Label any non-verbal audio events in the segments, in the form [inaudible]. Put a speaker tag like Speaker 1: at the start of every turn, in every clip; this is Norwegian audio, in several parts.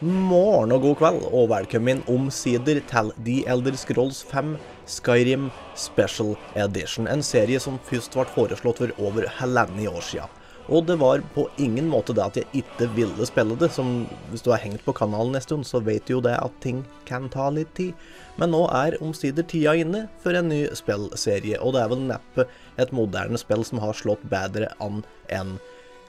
Speaker 1: morgen og god kveld, og velkommen omsider til The Elder Scrolls 5 Skyrim Special Edition. En serie som først ble foreslått for over halvannet år siden. Og det var på ingen måte det at jeg ikke ville spille det. som Hvis du har hengt på kanalen en stund, så vet du jo det at ting kan ta litt tid. Men nå er omsider tida inne for en ny spillserie, og det er vel neppe et moderne spill som har slått bedre an enn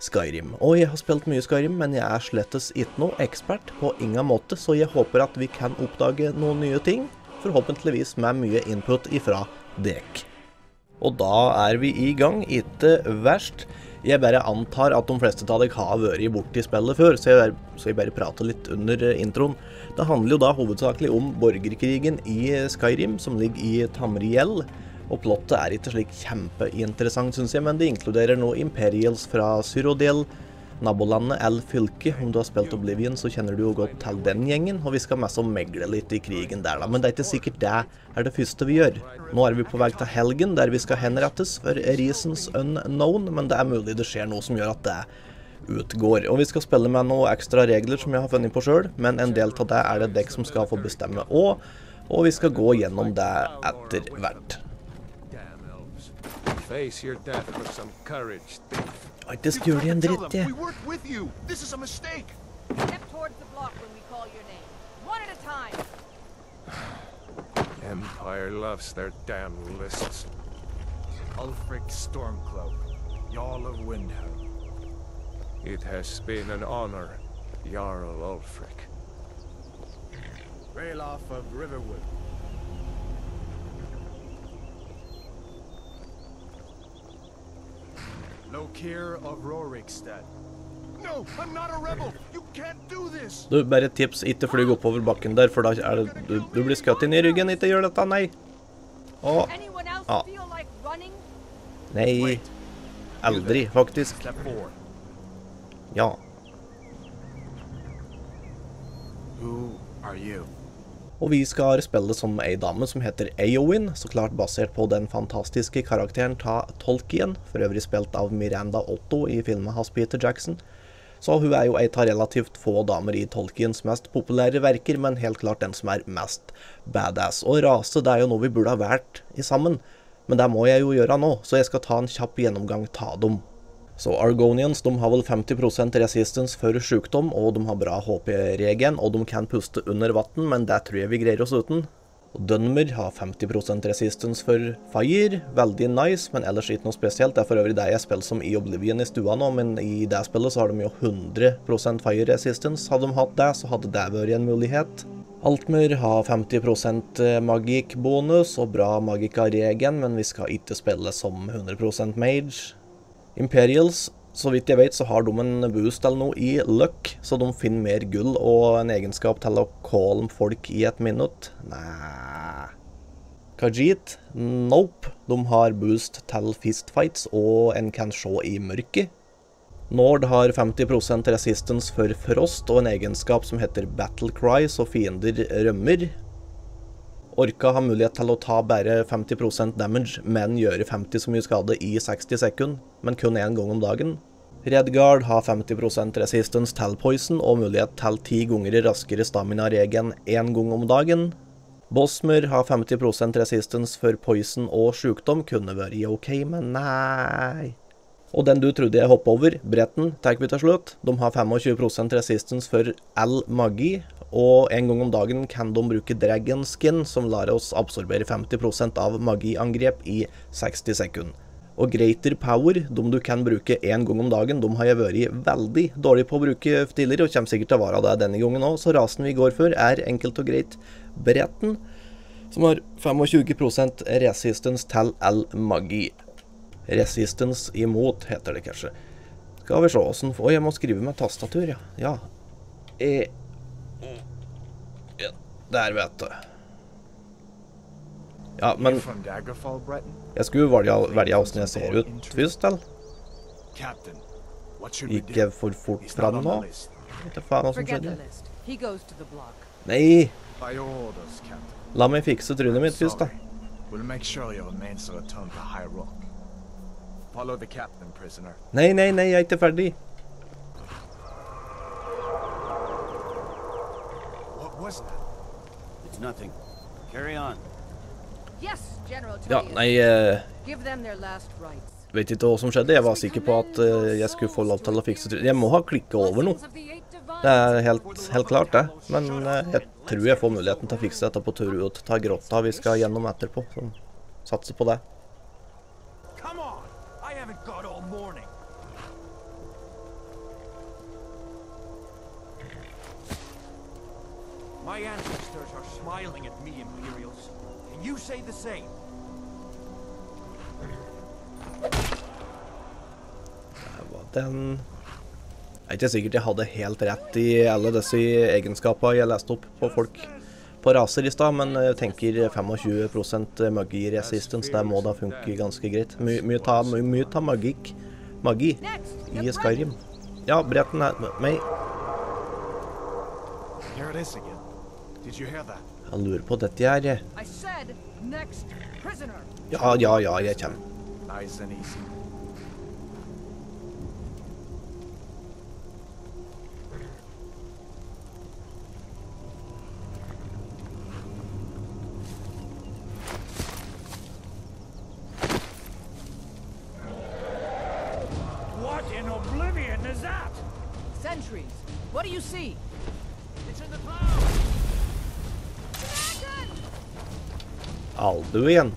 Speaker 1: Skyrim. Og jeg har spilt mye Skyrim, men jeg er slettes ikke noe ekspert på ingen måte, så jeg håper at vi kan oppdage noen nye ting, forhåpentligvis med mye input ifra dek. Og da er vi i gang, ikke verst. Jeg bare antar at de fleste av dere har vært borti spillet før, så jeg, så jeg bare prater litt under introen. Det handler jo da hovedsakelig om borgerkrigen i Skyrim, som ligger i Tamriel. Og plottet er ikke slik kjempeinteressant, syns jeg, men det inkluderer nå Imperials fra Syrodel, nabolandet El Fylke. Om du har spilt Oblivion, så kjenner du jo godt til den gjengen, og vi skal mest megle litt i krigen der, da. Men det er ikke sikkert det er det første vi gjør. Nå er vi på vei til helgen, der vi skal henrettes for Reasons Unknown, men det er mulig det skjer noe som gjør at det utgår. Og vi skal spille med noen ekstra regler som jeg har funnet på sjøl, men en del av det er det dekk som skal få bestemme òg, og vi skal gå gjennom det etter hvert.
Speaker 2: Face your death with some courage, thief.
Speaker 1: Har ikke styrt en dritt, jeg.
Speaker 3: We worked with you. This is a mistake.
Speaker 4: Step towards the block when we call your name. One at a time. [sighs]
Speaker 2: Empire loves their damn lists.
Speaker 3: Ulfric Stormcloak, Jarl of Windhelm.
Speaker 2: It has been an honor, Jarl Ulfric.
Speaker 3: Ralof of Riverwood. Lokir of Rorikstead. No, I'm not a rebel. You can't do this.
Speaker 1: Du, bare et tips, ikke flyg oppover bakken der, for da er det Du, du blir skutt inn i ryggen. Ikke gjør dette, nei. Å,
Speaker 4: Anyone else feel like running?
Speaker 1: nei. Aldri, faktisk.
Speaker 3: Step four.
Speaker 1: Ja.
Speaker 3: Who are you?
Speaker 1: Og vi skal spille som ei dame som heter Eowyn, så klart basert på den fantastiske karakteren ta Tolkien, for øvrig spilt av Miranda Otto i filmen hans Peter Jackson. Så hun er jo ei av relativt få damer i Tolkiens mest populære verker, men helt klart den som er mest badass. Og rase, det er jo noe vi burde ha vært i sammen, men det må jeg jo gjøre nå, så jeg skal ta en kjapp gjennomgang ta dem. Så Argonians de har vel 50% resistance for sykdom, og de har bra HP-regen, og de kan puste under vann, men det tror jeg vi greier oss uten. Dunmer har 50% resistance for fire, veldig nice, men ellers ikke noe spesielt. Det er for øvrig det jeg spiller som i Oblivion i stua nå, men i det spillet så har de jo 100 fire resistance. Hadde de hatt det, så hadde det vært en mulighet. Altmer har 50 magikk-bonus og bra magika-regen, men vi skal ikke spille som 100% mage. Imperials, så vidt jeg vet, så har de en boost eller noe i luck, så de finner mer gull og en egenskap til å calle folk i et minutt. Nei Khajiit? Nope. De har boost til fistfights, og en kan se i mørket. Nord har 50% resistance for frost og en egenskap som heter battle cry, så fiender rømmer. Orka har mulighet til å ta bare 50% damage, men gjøre 50 så mye skade i 60 sekunder, men kun én gang om dagen. Redguard har 50% resistance til poison og mulighet til 10 ganger raskere stamina-regen én gang om dagen. Bosmer har 50% resistance for poison og sykdom, kunne vært OK, men nei. Og den du trodde jeg hoppa over, Bretten, tar vi til slutt. De har 25% resistance for all magi, og en gang om dagen kan de bruke dragon skin, som lar oss absorbere 50% av magiangrep i 60 sekunder. Og Greater Power, de du kan bruke én gang om dagen, de har jeg vært veldig dårlig på å bruke tidligere, og kommer sikkert til å være det denne gangen òg, så rasen vi går for, er enkelt og greit Bretten, som har 25% resistance til all magi. Resistance imot, heter det kanskje. Skal vi se åssen Å, jeg må skrive med tastatur, ja. Ja. E. Der, vet du. Ja, men jeg skulle velge hvordan åssen jeg ser ut først, eller? Gikk jeg for fort
Speaker 3: fra
Speaker 1: fram nå? Hva faen hva som skjedde? Nei! La meg fikse trynet mitt først, da.
Speaker 3: We'll make sure your remains are til to High Rock. Follow the captain, prisoner.
Speaker 1: Nei, nei, nei, jeg er ikke ferdig.
Speaker 3: was that?
Speaker 5: It's nothing. Carry on.
Speaker 4: Yes, General
Speaker 1: Ja, nei, eh,
Speaker 4: Give them their last rites.
Speaker 1: vet ikke hva som skjedde. Jeg var sikker på at eh, jeg skulle få lov til å fikse. Jeg må ha klikket over noe. Det er helt, helt klart, det. Men eh, jeg tror jeg får muligheten til å fikse dette på tur ut til grotta vi skal gjennom etterpå. Så satser på det.
Speaker 3: Come on! Haven't got all morning. My ancestors are smiling at me, Imperials. Can you say the same?
Speaker 1: Den Jeg er ikke sikkert jeg hadde helt rett i alle disse egenskapene jeg leste opp på folk på raser i stad, men jeg tenker 25% magi resistance, det må da funke ganske greit. My, mye ta, my, my ta magikk, magi i Skyrim. Ja, bretten er meg.
Speaker 3: Here it is again. Did you hear that?
Speaker 1: Jeg lurer på dette her. Ja, ja, ja, jeg kommer.
Speaker 6: What
Speaker 4: do you see?
Speaker 3: It's in the clouds!
Speaker 1: Alduin.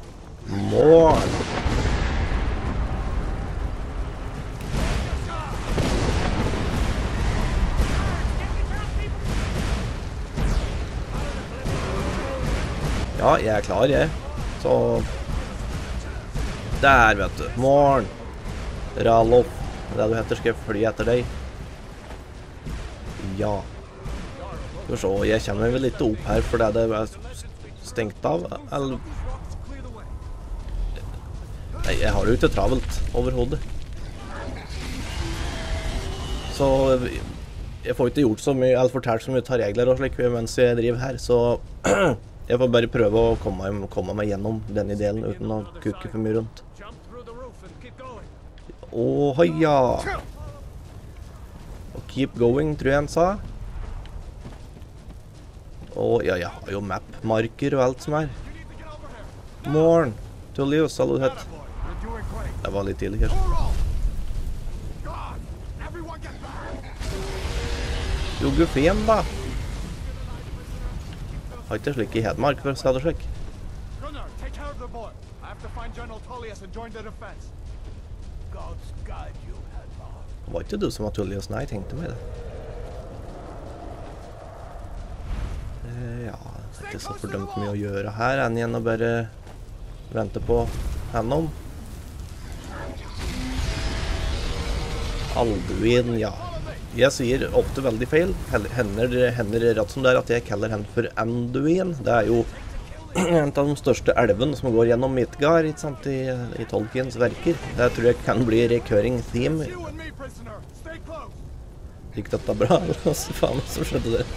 Speaker 1: Morn. Ja, jeg er klar, jeg. Så Der, vet du. Morn. Ralof. Det du heter, skal jeg fly etter deg. Ja. Skal vi se, jeg kommer vel ikke opp her fordi det er stengt av, eller Nei, jeg har det jo ikke travelt overhodet. Så jeg får ikke gjort så mye, eller fortalt så mye av regler og slik mens jeg driver her, så [clears throat] jeg får bare prøve å komme, meg gjennom denne delen uten å kukke for mye rundt. Å, heia! Og keep going, tror jeg han sa. Og ja, jeg har jo map-marker og alt som er. Morn. Tullius, sa du het.
Speaker 3: Boy, you're doing great.
Speaker 1: Det var litt tidlig, kanskje.
Speaker 3: Jo!
Speaker 1: Jogufén, da. Har ikke slik i Hedmark, for å si det slik.
Speaker 3: Gunnar, take care of the boy. I have to find General Tullius and join the defense. God's guide.
Speaker 1: Det var ikke du som var Tullius, nei, jeg tenkte meg det. Eh, ja, det er ikke så fordømt mye å gjøre her, enn igjen å bare vente på Hannom. Alduin, ja. Jeg sier ofte veldig feil. Hender, hender rett som det er at jeg kaller henne for Anduin. Det er jo [clears throat] en av de største elvene som går gjennom Midgard sant, i, i Tolkiens verker. Det tror jeg kan bli recurring theme. Gikk dette bra? eller [laughs] hva faen som skjedde der?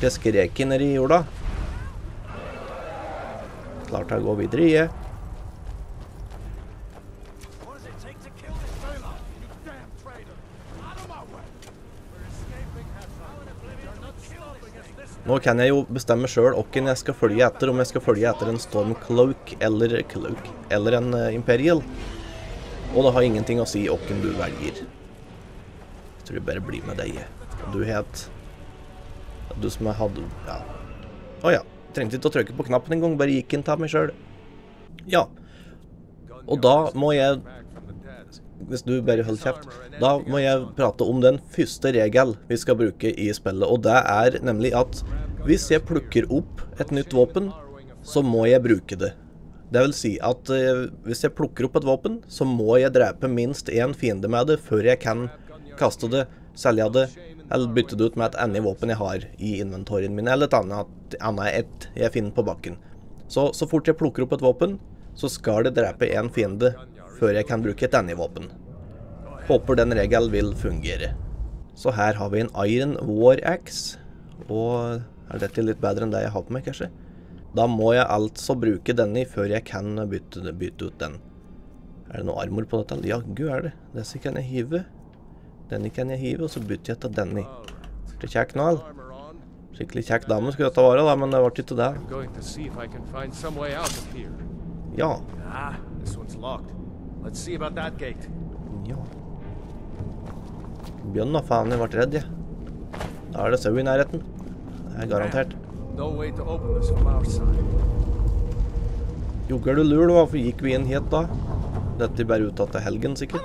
Speaker 1: Jeg skrek nedi jorda. Klart jeg går videre, jeg. Nå kan jeg jo bestemme sjøl hvem jeg skal følge etter, om jeg skal følge etter en Stormcloak eller Cloak, eller en eh, Imperial. Og det har ingenting å si hvem du velger. Jeg tror jeg bare blir med deg. Du het Du som jeg hadde Ja. Å ja. Trengte ikke å trykke på knappen engang, bare gikk inn til meg sjøl. Ja. Og da må jeg hvis du bare holder kjeft, da må jeg prate om den første regel vi skal bruke i spillet, og det er nemlig at hvis jeg plukker opp et nytt våpen, så må jeg bruke det. Det vil si at eh, hvis jeg plukker opp et våpen, så må jeg drepe minst én fiende med det før jeg kan kaste det, selge det, eller bytte det ut med et annet våpen jeg har i inventorien min, eller et annet, annet et jeg finner på bakken. Så, så fort jeg plukker opp et våpen, så skal det drepe én fiende før jeg kan bruke et annet våpen. Håper den regelen vil fungere. Så her har vi en Iron War Axe. Og er dette litt bedre enn det jeg har på meg, kanskje? Da må jeg altså bruke denne før jeg kan bytte, bytte ut den. Er det noe armor på dette? Ja, gud er det. Disse kan jeg hive. Denne kan jeg hive, og så bytter jeg til denne. Ble kjekk nå, eller? Skikkelig kjekk dame skulle dette være, da, men det ble ikke det. Ja.
Speaker 3: Ah.
Speaker 1: Ja. Bjørn, da faen, jeg ble redd, jeg. Da er det sau i nærheten. Det er garantert. Jogger du lur? Hvorfor gikk vi inn hit da? Dette bare ut til helgen, sikkert.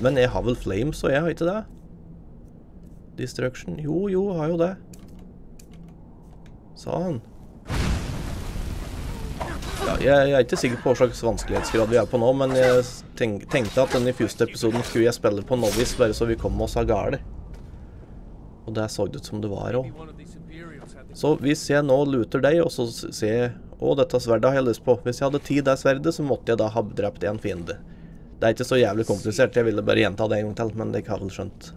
Speaker 1: Men jeg har vel flames, og jeg har ikke det? Destruction? Jo, jo, har jo det. Sånn. Ja, jeg, jeg er ikke sikker på hva slags vanskelighetsgrad vi er på nå, men jeg tenk, tenkte at denne første episoden skulle jeg spille på novice, bare så vi kom oss av gale. Og det så ut som det var òg. Så hvis jeg nå luter deg, og så ser jeg Å, dette sverdet har jeg lyst på. Hvis jeg hadde tid det sverdet, så måtte jeg da ha drept en fiende. Det er ikke så jævlig komplisert. Jeg ville bare gjenta det en gang til, men dere har vel skjønt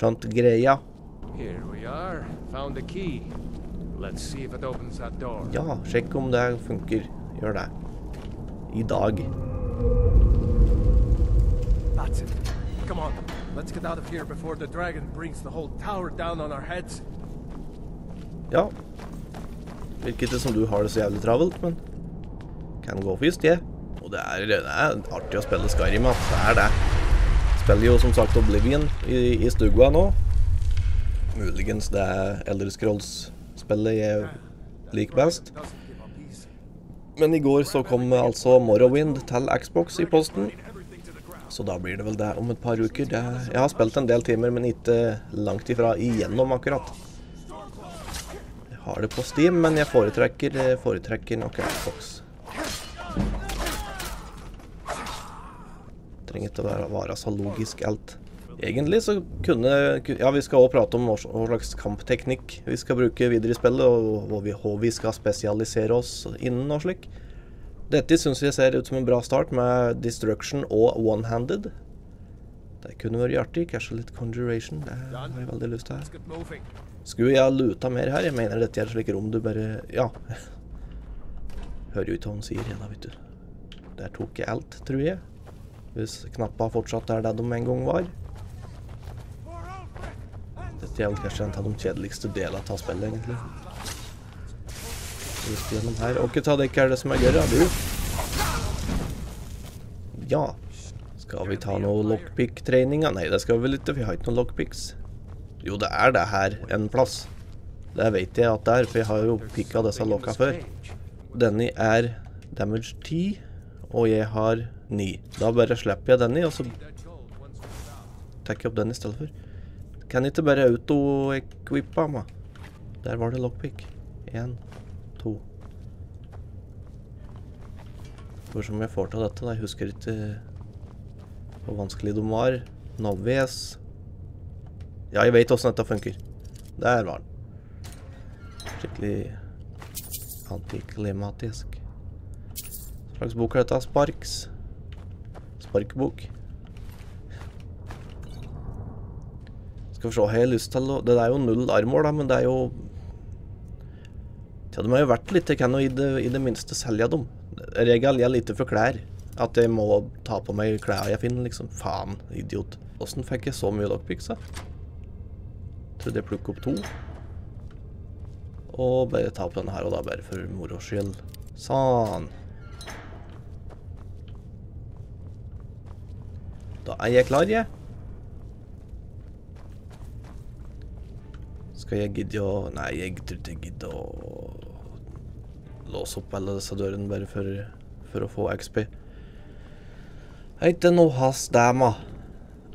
Speaker 1: Skjønt greia?
Speaker 2: Here we are. Found a key. Let's see if it opens that door.
Speaker 1: Ja, sjekk om det funker. Gjør det. I dag.
Speaker 3: That's it. Come on. Let's get out of here before the dragon brings the whole tower down on our heads.
Speaker 1: Ja. Virker ikke som du har det så jævlig travelt, men kan gå først, yeah. Og det er, det er artig å spille Skyrim, at det er det. Spiller jo som sagt Oblivion i, i stugua nå. Muligens det er Elder Scrolls-spillet jeg liker best. Men i går så kom altså Morrowind til Xbox i posten. Så da blir det vel det om et par uker. Jeg har spilt en del timer, men ikke langt ifra igjennom akkurat. Jeg har det på Steam, men jeg foretrekker, foretrekker nok Xbox. Trenger ikke å være, være så logisk alt. Egentlig så kunne Ja, vi skal også prate om hva hva slags kampteknikk vi skal bruke videre i spillet, og hva vi, hva vi skal spesialisere oss innen og slik. Dette syns jeg ser ut som en bra start, med destruction og one-handed. Det kunne vært artig. Kanskje litt conjuration. Det har jeg veldig lyst til.
Speaker 3: her.
Speaker 1: Skulle jeg luta mer her? Jeg mener dette er et slikt rom du bare Ja. [laughs] Hører jo ikke hva han sier, igjen, da, vet du. Der tok jeg alt, tror jeg. Hvis knappa fortsatt er der de en gang var. Dette er kanskje en av de kjedeligste delene av spillet, egentlig. Just gjennom her. Og hva av dere er det som er gøy, da? Du? Ja. Skal vi ta noe lockpick-trening? Nei, det skal vi vel ikke, for vi har ikke noen lockpicks. Jo, det er det her en plass. Det vet jeg at det er, for jeg har jo pikka disse lokka før. Denne er damage 10, og jeg har 9. Da bare slipper jeg denne, og så tar jeg opp den i stedet for. Kan ikke bare auto-equippe meg? Der var det lockpick. Én, to. Hvor som jeg får til dette, da. Jeg husker ikke hvor vanskelig de var. Novies. Ja, jeg vet åssen dette funker. Der var den. Skikkelig antiklimatisk. Hva slags bok er dette? Sparks? Sparkbok? Skal vi se, har jeg lyst til å Det er jo null armor, da, men det er jo Tja, de har jo vært litt Jeg kan jo i det, i det minste selge dem. Regel gjelder ikke for klær. At jeg må ta på meg klær jeg finner, liksom. Faen, idiot. Åssen fikk jeg så mye lockpicks, da? Trodde jeg plukket opp to. Og bare ta på denne her, og da bare for moro skyld. Sånn. Da er jeg klar, jeg. Skal jeg gidde å Nei, jeg tror ikke jeg gidder å låse opp alle disse dørene bare for, for å få XP. Ikke noe hast, dama.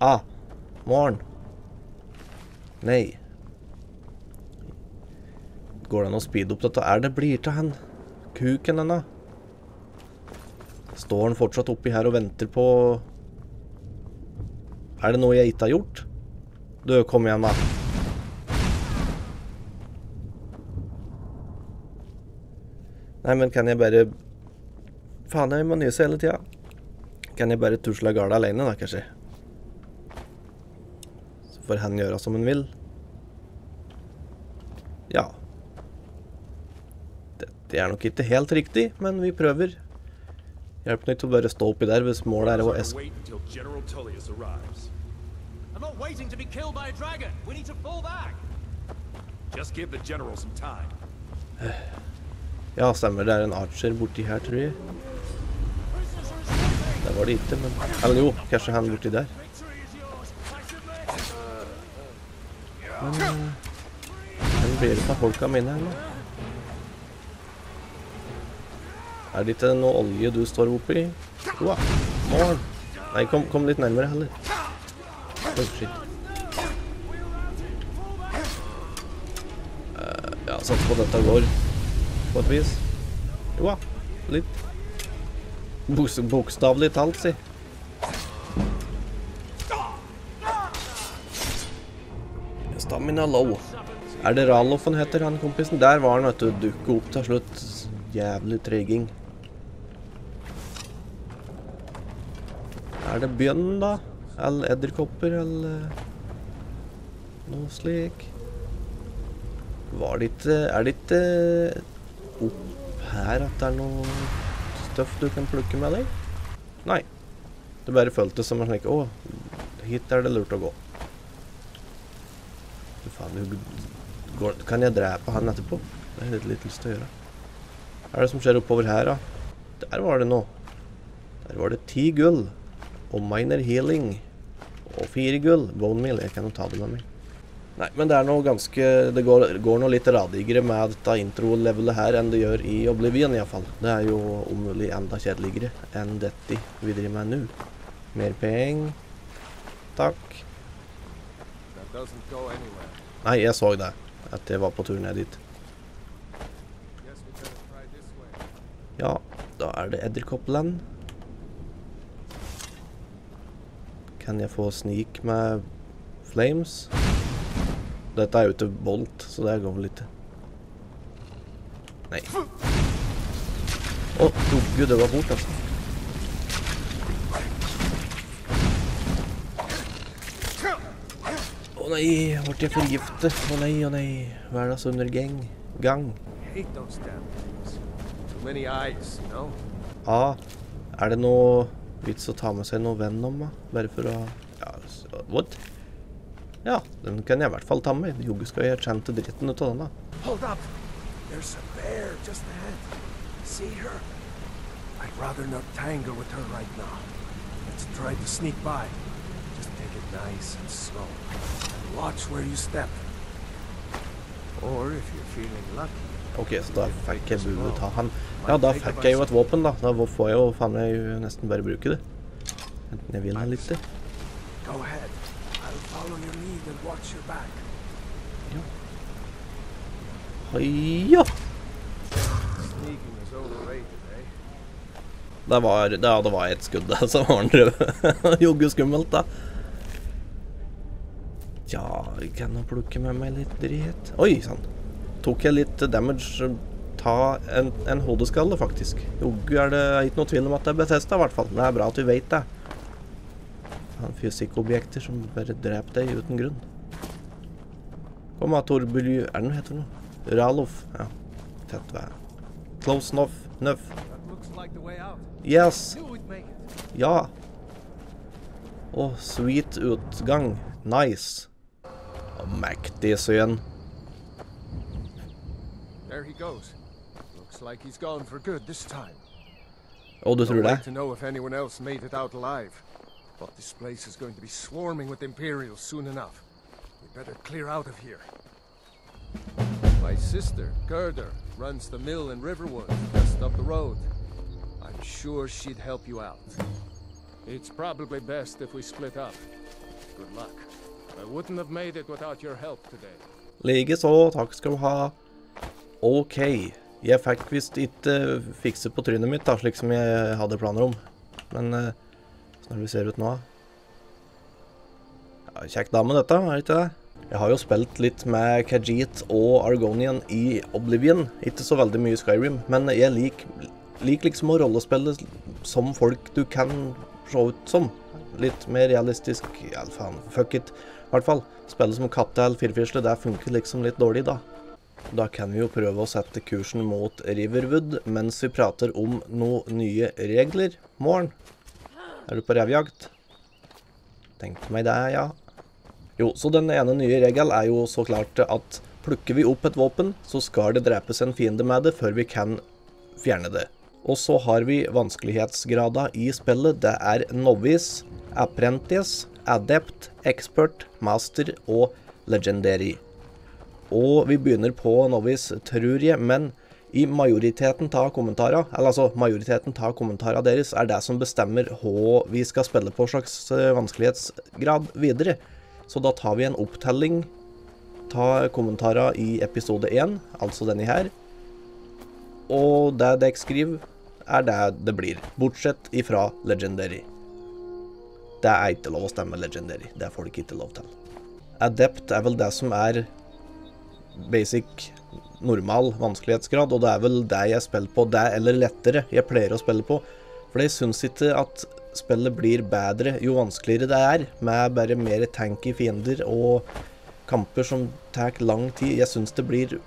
Speaker 1: Ah, morgen. Nei. Går det an å speede opp dette? Er det blir til han Kuken ennå? Står han fortsatt oppi her og venter på Er det noe jeg ikke har gjort? Du, kom igjen, da. Nei, men kan jeg bare Faen, jeg må nyse hele tida. Kan jeg bare tusle av gårde alene, da, kanskje? Så får han gjøre som han vil. Ja. Dette er nok ikke helt riktig, men vi prøver. Hjelper ikke å bare stå oppi der hvis målet er å esk...
Speaker 4: I'm
Speaker 3: not waiting to be killed by a dragon. We need to fall back. Just give the general some time. [sighs] [sighs] [sighs]
Speaker 1: Ja, stemmer. Det er en archer borti her, tror jeg. Det var det ikke, men Eller jo, kanskje han borti der. Men eh, Hvor blir det av folka mine her nå? Er det ikke noe olje du står oppi? Morgen. Nei, kom, kom litt nærmere heller. Oh, shit. Uh, ja, satser på at dette går på et vis. Jo, litt. Boks- Bokstavelig talt, si. Stamina low. Er det Ralof han heter, han kompisen? Der var han, vet du. Dukket opp til slutt. Jævlig trygging. Er det bjørn, da? Eller edderkopper, eller noe slik? Var det ikke Er det ikke opp her at det er noe støff du kan plukke med deg? Nei. Det bare føltes som en slik Å, hit er det lurt å gå. Du faen, går, Kan jeg drepe han etterpå? Det har jeg litt lyst til å gjøre. Hva er det som skjer oppover her, da? Der var det noe. Der var det ti gull. Og minor healing. Og fire gull. Bone meal. Jeg kan jo ta det med meg. Nei, men det er noe ganske Det går, går noe litt radigere med dette intro-levelet her enn det gjør i Oblivion, iallfall. Det er jo om mulig enda kjedeligere enn dette vi driver med nå. Mer penger. Takk. Nei, jeg så det. At jeg var på tur ned dit. Ja, da er det edderkoppland. Kan jeg få sneak med flames? Dette er jo ikke bolt, så det går vel ikke. Nei. Å, oh, gud, det var fort, altså. Å nei, ble jeg forgiftet? Å nei, å nei. Hverdagsundergang. Gang. Ah, er det noe vits å ta med seg noe Venom, da? Bare for å Ja, what? Ja, den kan jeg i hvert fall ta med. Jogge skal jeg kjente dritten ut av den, da.
Speaker 2: Hold up! There's a bear just ahead. See her? I'd rather not tangle with her right now. Let's try to sneak by. Just take it nice and slow. And watch where you step. Or if you're feeling lucky,
Speaker 1: OK, så da fikk jeg buet ta han. Ja, da fikk jeg jo et våpen, da. Da får jeg jo faen meg nesten bare bruke det. Enten jeg vil eller ikke.
Speaker 2: Follow your lead and watch your back. Ja. Eh?
Speaker 1: Det var, ja, det var et skudd der, [laughs] så var han rød. [laughs] Jogge skummelt, da. Ja, jeg kan nå plukke med meg litt dritt. Oi sann. Tok jeg litt damage Ta en, en hodeskalle, faktisk. Jogge er det ikke noe tvil om at det er Bethesda, i hvert fall. Det er bra at vi vet det. Fysikkobjekter som bare dreper deg uten grunn. Kom da, Torbulju Er det noe heter noe? Ralof. Ja. Tett vær. Close enough.
Speaker 3: Out.
Speaker 1: Yes. Ja. Å, sweet utgang. Nice. Og mektig syn.
Speaker 2: Like.
Speaker 1: Å, du tror det?
Speaker 2: But this place is going to be swarming with Imperials soon enough. We better clear out of here. My sister, Gerda, runs the mill in Riverwood, just up the road. I'm sure she'd help you out. It's probably best if we split up. Good luck. I wouldn't have made it without your help today.
Speaker 1: Likeså, takk skal du ha. OK. Jeg fikk visst ikke fikse på trynet mitt, da, slik som jeg hadde planer om. Men eh, sånn det ser ut nå ja, Kjekk dame, dette, er ikke det? Jeg har jo spilt litt med Khajiit og Argonian i Oblivion. Ikke så veldig mye Skyrim, men jeg liker lik liksom å rollespille som folk du kan se ut som. Litt mer realistisk. Ja, faen, fuck it. I hvert fall. Spille som katte eller firfisle, det funker liksom litt dårlig, da. Da kan vi jo prøve å sette kursen mot Riverwood mens vi prater om noen nye regler. Morgen. Er du på revjakt? Tenkte meg det, ja. Jo, så den ene nye regelen er jo så klart at plukker vi opp et våpen, så skal det drepes en fiende med det før vi kan fjerne det. Og så har vi vanskelighetsgrada i spillet. Det er novice, apprentice, adept, expert, master og legendary. Og vi begynner på novice, tror jeg, men i majoriteten av kommentarer, eller altså majoriteten av kommentarene deres, er det som bestemmer hva vi skal spille på slags eh, vanskelighetsgrad videre. Så da tar vi en opptelling av kommentarer i episode 1, altså denne her. Og det dere skriver, er det det blir. Bortsett ifra Legendary. Det er ikke lov å stemme Legendary. Det får dere ikke lov til. Adept er vel det som er basic normal vanskelighetsgrad, og det er vel det jeg spiller på. Det eller lettere jeg pleier å spille på. For jeg syns ikke at spillet blir bedre jo vanskeligere det er, med bare mer tanky fiender og kamper som tar lang tid. Jeg syns det blir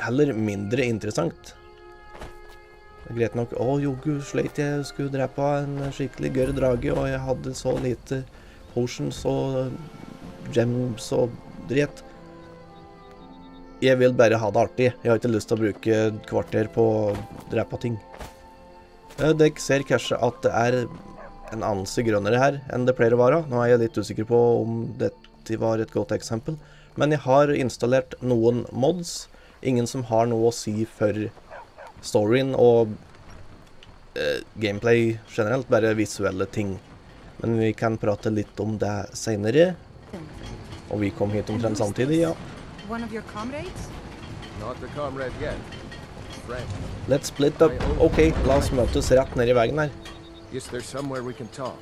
Speaker 1: heller mindre interessant. Er greit nok Å, joggu sleit jeg skulle drepe en skikkelig gørr drage, og jeg hadde så lite potions og gems og dritt. Jeg vil bare ha det artig. Jeg har ikke lyst til å bruke kvarter på å drepe ting. Eh, Dere ser kanskje at det er en anelse grønnere her enn det pleier å være. Nå er jeg litt usikker på om dette var et godt eksempel. Men jeg har installert noen mods. Ingen som har noe å si for storyen og eh, gameplay generelt, bare visuelle ting. Men vi kan prate litt om det seinere. Og vi kom hit omtrent samtidig, ja.
Speaker 7: One of your comrades?
Speaker 2: Not the comrade yet. Friend.
Speaker 1: Let's split up. OK, la oss møtes rett nedi veien her.
Speaker 2: Is there somewhere we can talk?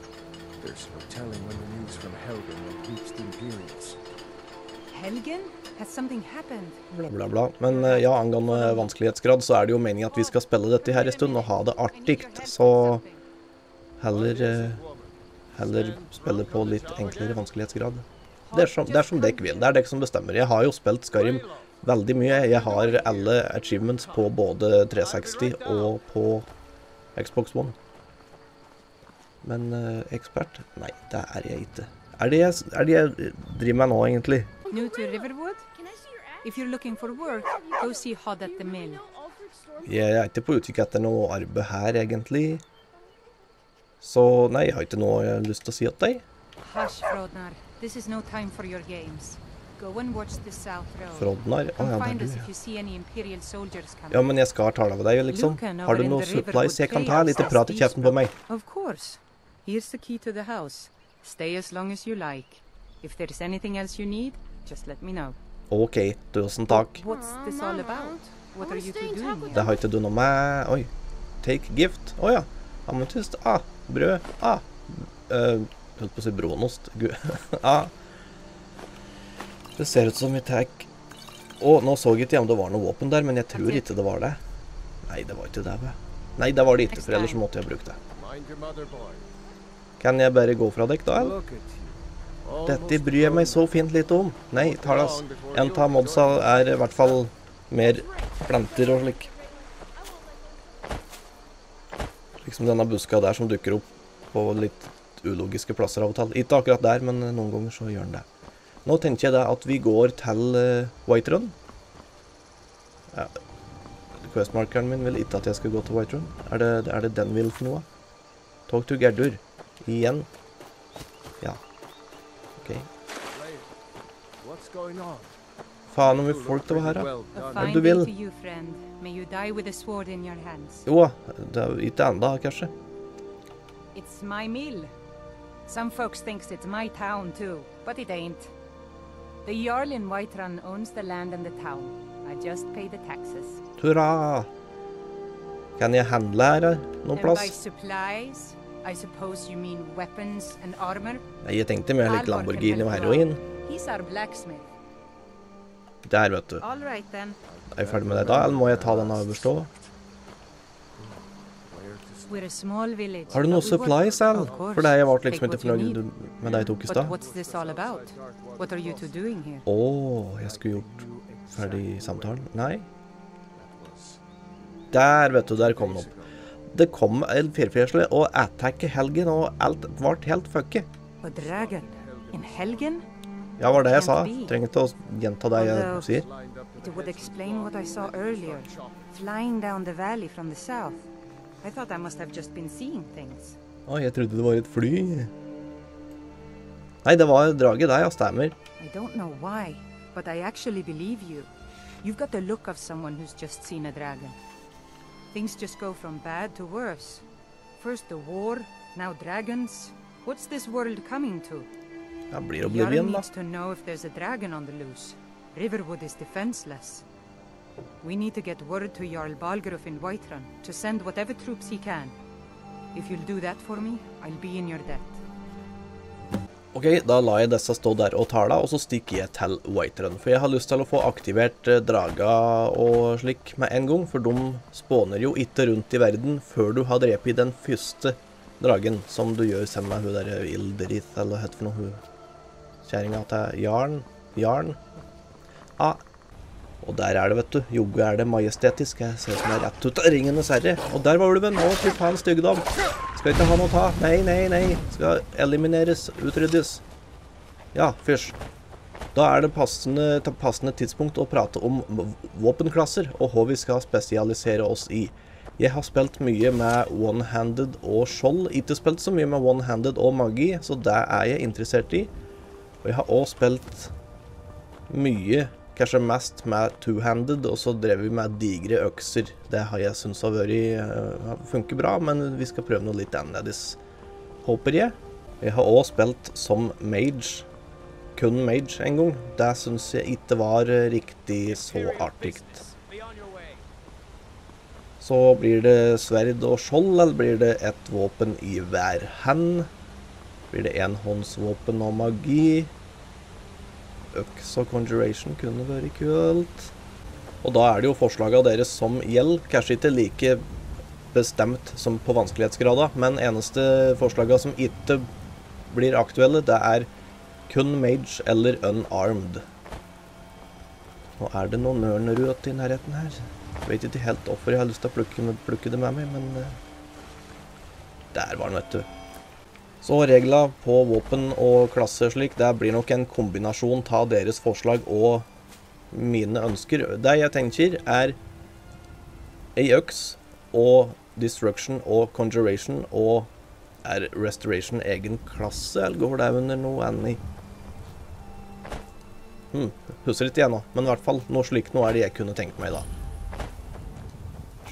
Speaker 2: There's no telling when the news from Helgen will reach the Imperials.
Speaker 7: Helgen? Has something happened?
Speaker 1: Bla, bla, bla. Men eh, ja, angående vanskelighetsgrad, så er det jo meningen at vi skal spille dette her en stund og ha det artig. Så heller eh, Heller spille på litt enklere vanskelighetsgrad. Det er som, det er som dere vil. Det er dere som bestemmer. Jeg har jo spilt Skyrim veldig mye. Jeg har alle achievements på både 360 og på Xbox One. Men uh, ekspert? Nei, det er jeg ikke. Er det jeg, er det jeg driver med nå, egentlig?
Speaker 7: New to Riverwood? If you're looking for work, go see Hod at the mill.
Speaker 1: Jeg er ikke på utkikk etter noe arbeid her, egentlig. Så nei, jeg har ikke noe jeg har lyst til å si til deg.
Speaker 7: Hush, Frodnar. This is no time for your games. Go and watch the south road.
Speaker 1: Frodnar? Å
Speaker 7: Come
Speaker 1: ja, det er du,
Speaker 7: if
Speaker 1: ja.
Speaker 7: you see any Imperial soldiers coming.
Speaker 1: Ja, men jeg skal tale med deg, liksom. Har du
Speaker 7: noen
Speaker 1: noe supplies jeg kan ta? Litt prat i kjeften på meg.
Speaker 7: Of course. Here's the key to the house. Stay as long as you like. If there's anything else you need, just let me know.
Speaker 1: OK, tusen takk.
Speaker 7: What's this all about? What are you doing?
Speaker 1: Det har ikke du noe med Oi. Take gift. Å ja. Ametyst. Ah. Brød. Ah. Uh, holdt på å si brunost. Gud. ah. [laughs] Det ser ut som vi tar Å, nå så jeg ikke om det var noe våpen der, men jeg tror ikke det var det. Nei, det var ikke det. vel. Nei, det var det ikke, for ellers måtte jeg brukt det. Kan jeg bare gå fra dere, da? eller? Dette bryr jeg meg så fint lite om. Nei, Talas. En av modsa er i hvert fall mer planter og slik. Liksom denne buska der som dukker opp på litt ulogiske plasser av og til. Ikke akkurat der, men noen ganger så gjør den det. Nå tenker jeg det at vi går til uh, Whiterun. Ja. Questmarkeren min vil ikke at jeg skal gå til Whiterun. Er det, er det den vil for noe? Talk to Gerdur. Igjen. Ja. OK. Faen om vi folk det var her, da.
Speaker 2: Well
Speaker 7: A
Speaker 2: done.
Speaker 7: fine
Speaker 1: du vil. Jo, det er ikke enda, kanskje.
Speaker 7: It's my mill. Some folks thinks it's my town too, but it ain't. The Jarl in Whiterun owns the land and the town. I just pay the taxes.
Speaker 1: Hurra! Kan jeg handle her eh, noen
Speaker 7: and by supplies, I suppose you mean weapons and armor?
Speaker 1: Nei, jeg tenkte mer
Speaker 7: can
Speaker 1: Lamborghini
Speaker 7: you
Speaker 1: heroin.
Speaker 7: He's our blacksmith.
Speaker 1: Der, vet du.
Speaker 7: All right then.
Speaker 1: Er vi ferdig med det da, eller må jeg ta denne øverst òg? Har du noe
Speaker 7: supply, course.
Speaker 1: For det jeg ble liksom ikke fornøyd med det jeg tok i stad. Å, oh, jeg skulle gjort ferdig samtalen? Nei? Der, vet du, der kom den opp. Det kom en firfjesle og attacket helgen, og alt ble helt fucke.
Speaker 7: A dragon? In Helgen?
Speaker 1: Ja, var det jeg sa. Trenger ikke å gjenta det jeg sier.
Speaker 7: It would explain what I saw earlier, flying down the valley from the south. I thought I must have just been seeing things.
Speaker 1: Å, jeg trodde det var et fly. Nei, det var drage, det, ja. Stemmer.
Speaker 7: I don't know why, but I actually believe you. You've got the look of someone who's just seen a dragon. Things just go from bad to worse. First the war, now dragons. What's this world coming to?
Speaker 1: Ja, blir Oblivion, da.
Speaker 7: needs to know if there's a dragon on the loose. Riverwood is defenseless. We need to get word to Jarl Balgruf in Whiterun to send whatever troops he can. If you'll do that for me, I'll be in your debt.
Speaker 1: Ok, da lar jeg disse stå der og tale, og så stikker jeg til Whiterun. For jeg har lyst til å få aktivert drager draga og slik med en gang, for de spåner jo ikke rundt i verden før du har drept den første dragen, som du gjør sammen med hun der Ildrith, eller hva heter for noe, hun kjerringa til Jarn. Jarn. Ja. Og der er det, vet du. Jogge er det majestetisk. Jeg ser som det er rett ut av Ringenes herre. Og der var ulven. Å, fy faen, styggedom. Skal ikke ha noe å ta. Nei, nei, nei. Skal elimineres. Utryddes. Ja, fysj. Da er det passende, passende tidspunkt å prate om våpenklasser og hva vi skal spesialisere oss i. Jeg har spilt mye med one-handed og skjold. Ikke spilt så mye med one-handed og magi, så det er jeg interessert i. Og jeg har også spilt mye, kanskje mest med two-handed, og så drev vi med digre økser. Det har jeg syntes har vært uh, funker bra, men vi skal prøve noe litt annerledes, håper jeg. Jeg har også spilt som mage, kun mage en gang. Det syns jeg ikke var eh, riktig så artig. Så blir det sverd og skjold, eller blir det ett våpen i hver hand? Blir det enhåndsvåpen og magi? Øks og conjuration kunne vært kult. Og da er det jo forslaga deres som gjelder. Kanskje ikke like bestemt som på vanskelighetsgrader, men eneste forslaga som ikke blir aktuelle, det er kun mage eller unarmed. Nå er det noe nørnrødt i nærheten her. Jeg vet ikke helt hvorfor jeg har lyst til å plukke, plukke det med meg, men eh, Der var den, vet du. Så regla på våpen og klasser slik, det blir nok en kombinasjon av deres forslag og mine ønsker. Det jeg tenker, er ei øks og destruction og conjuration og er restoration egen klasse, eller går det under noe annet? Hm, husker ikke jeg nå, men i hvert fall noe slikt noe er det jeg kunne tenkt meg da.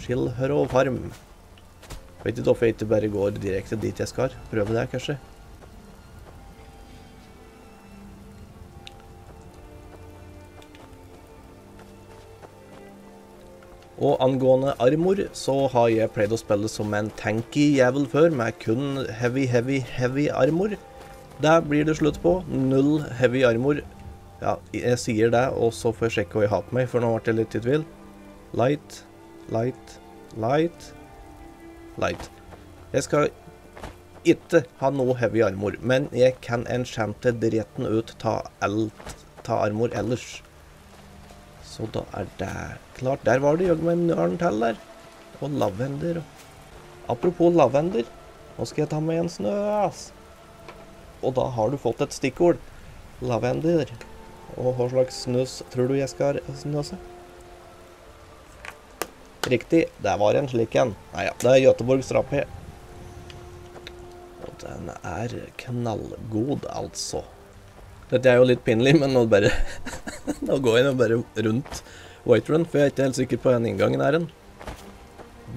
Speaker 1: Skillhør og farm. Vet ikke hvorfor jeg ikke bare går direkte dit jeg skal. Prøve det, kanskje. Og angående armor, så har jeg pleid å spille som en tanky jævel før, med kun heavy, heavy, heavy armor. Der blir det slutt på. Null heavy armor. Ja, jeg sier det, og så får jeg sjekke hva jeg har på meg, for nå ble jeg litt i tvil. Light, light, light, light. Jeg skal ikke ha noe heavy armor, men jeg kan enchante dritten ut ta alt ta armor ellers. Så da er det klart. Der var det jaggu meg en ørn til der. Og lavender. Apropos lavender, nå skal jeg ta meg en ass. Og da har du fått et stikkord. Lavender. Og hva slags snus tror du jeg skal snøse? Riktig, det var en slik en. Nei ja, det er Göteborg Strapé. Og den er knallgod, altså. Dette er jo litt pinlig, men nå bare [laughs] Nå går jeg nå bare rundt White Run, for jeg er ikke helt sikker på hvor inngangen er hen.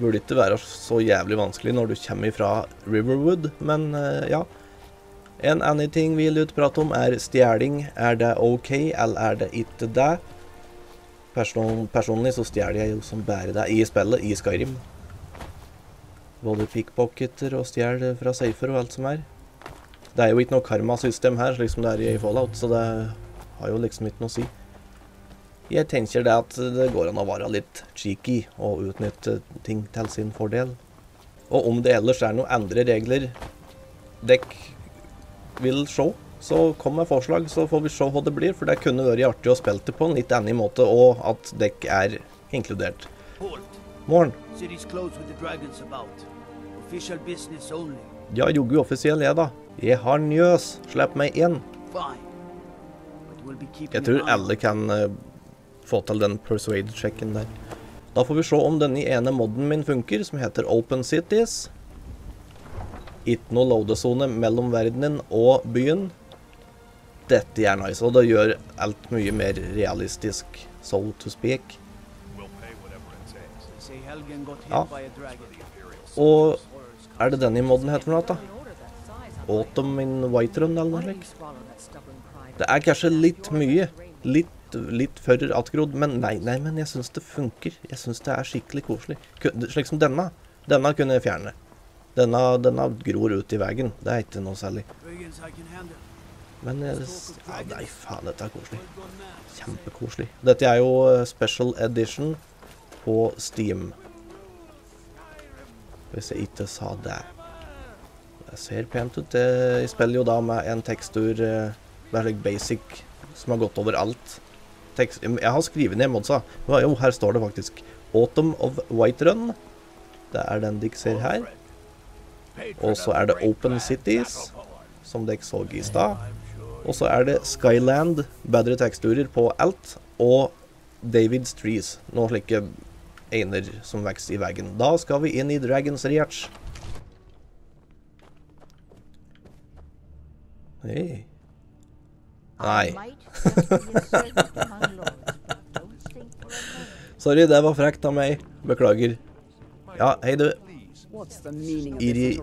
Speaker 1: Burde ikke være så jævlig vanskelig når du kommer fra Riverwood, men eh, ja. En annen ting vi vil prate om, er stjeling. Er det OK, eller er det ikke det? Person, personlig så stjeler jeg jo som bare det i spillet, i Skyrim. Både pickpocketer og stjeler fra safer og alt som er. Det er jo ikke noe karmasystem her, slik som det er i Fallout, så det har jo liksom ikke noe å si. Jeg tenker det at det går an å være litt cheeky og utnytte ting til sin fordel. Og om det ellers er noen andre regler dekk vil se, så kom med forslag, så får vi se hva det blir. For det kunne vært artig å spille det på en litt annen måte, og at dekk er inkludert.
Speaker 5: Morn.
Speaker 1: Ja, joggu offisiell jeg, da. Jeg har njøs. Slipp meg inn. Jeg tror alle kan uh, få til den persuade-sjekken der. Da får vi se om denne ene modden min funker, som heter Open Cities. Ikke noe loadesone mellom verdenen og byen. Dette er nice, og det gjør alt mye mer realistisk, so to speak. Ja. Og er det denne moden heter for noe, da? Autumn in Whiterun, eller noe slikt? Det er kanskje litt mye. Litt, litt for attgrodd, men nei, nei, men jeg syns det funker. Jeg syns det er skikkelig koselig. Slik som denne. Denne kunne jeg fjerne. Denne, denne gror ut i veien. Det er ikke noe særlig.
Speaker 5: Brigands I can handle.
Speaker 1: Men ja, nei, faen, dette er koselig. Kjempekoselig. Dette er jo eh, special edition på Steam. Hvis jeg ikke sa det. Det ser pent ut. Jeg spiller jo da med en tekstur eh, Bare slik basic som har gått over alt. Tekst, jeg har skrevet ned modsa. Jo, her står det faktisk Autumn of Whiterun. Det er den dere ser her. Og så er det Open Cities, som dere så i stad. Og så er det Skyland, bedre teksturer på alt, og David's Trees, noen slike einer som vokser i veggen. Da skal vi inn i Dragons Reach. Hei. Nei. [laughs] Sorry, det var frekt av meg. Beklager. Ja, hei du.
Speaker 8: Of
Speaker 1: Iri-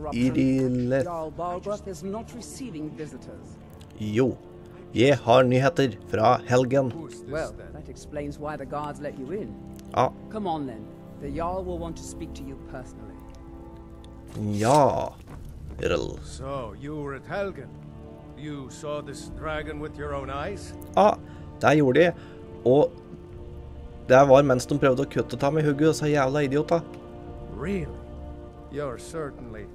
Speaker 1: Jo. Jeg har nyheter fra Helgen.
Speaker 8: Well, that explains why the guards let you in.
Speaker 1: Ja.
Speaker 8: Come on then. The Jarl will want to speak to you personally.
Speaker 1: Ja. Rill.
Speaker 2: So, you were at Helgen. You saw this dragon with your own eyes?
Speaker 1: Ja, det gjorde de. Og det var mens de prøvde å kutte ta meg i hugget, så jævla idioter.
Speaker 2: Really? You're certainly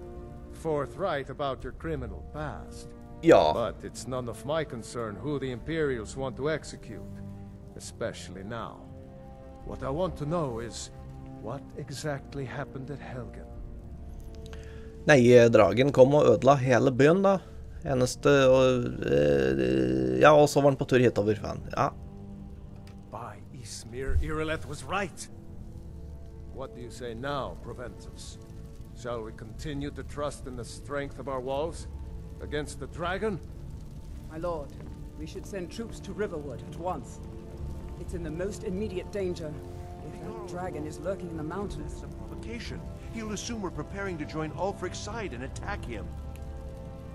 Speaker 2: forthright about your criminal past.
Speaker 1: Ja.
Speaker 2: But it's none of my concern who the Imperials want to execute, especially now. What I want to know is what exactly happened at Helgen.
Speaker 1: Nei, dragen kom og ødela hele byen, da. Eneste og eh, Ja, og så var han på tur hitover. Ja.
Speaker 2: By Ismir, Irileth was right. What do you say now, Proventus? Shall we continue to trust in the strength of our walls against the dragon?
Speaker 8: My lord, we should send troops to Riverwood at once. It's in the most immediate danger. If that dragon is lurking in the mountains,
Speaker 9: It's a provocation. He'll assume we're preparing to join Ulfric's side and attack him.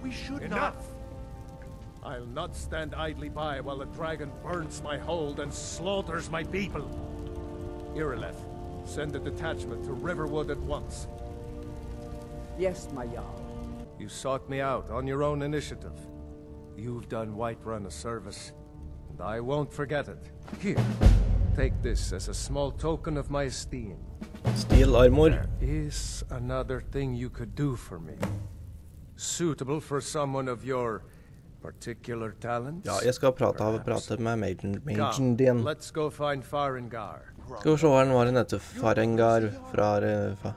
Speaker 9: We should not.
Speaker 2: Enough! I'll not stand idly by while the dragon burns my hold and slaughters my people. Irileth, send a detachment to Riverwood at once.
Speaker 8: yes, my Jarl.
Speaker 2: You sought me out on your own initiative. You've done Whiterun a service, and I won't forget it. Here, take this as a small token of my esteem.
Speaker 1: Steel armor.
Speaker 2: There is another thing you could do for me. Suitable for someone of your particular talents.
Speaker 1: Ja, jeg skal prate, prate med magen, magen din.
Speaker 2: let's go find Farengar.
Speaker 1: Skal vi se hva den var. Farengar fra eh,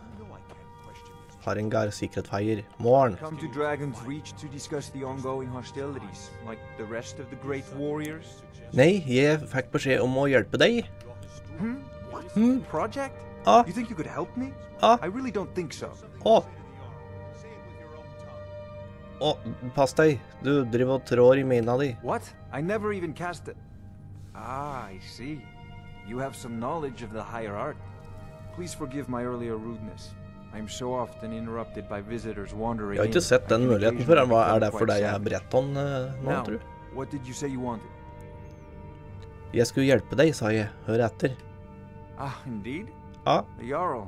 Speaker 1: fa, Farengar Secret Fire. Morgen.
Speaker 10: Come to Dragon's Reach to discuss the ongoing hostilities, like the rest of the great warriors?
Speaker 1: Nei, jeg fikk beskjed om å hjelpe deg.
Speaker 10: Hmm? What?
Speaker 1: Hmm?
Speaker 10: Project?
Speaker 1: Ah.
Speaker 10: You think you could help me?
Speaker 1: Ah.
Speaker 10: I really don't think so.
Speaker 1: Å. oh, pass deg. Du driver og trår i mina di.
Speaker 10: What? I never even cast it. Ah, I see. You have some knowledge of the higher art. Please forgive my earlier rudeness. I'm so often interrupted by visitors wandering
Speaker 1: Jeg har ikke sett den muligheten før. Hva er det
Speaker 10: for
Speaker 1: fordi jeg er. Breton eh, nå,
Speaker 10: you?
Speaker 1: Jeg skulle hjelpe deg, sa jeg. Hør etter.
Speaker 10: Ah, indeed?
Speaker 1: Ja.
Speaker 10: Jarl.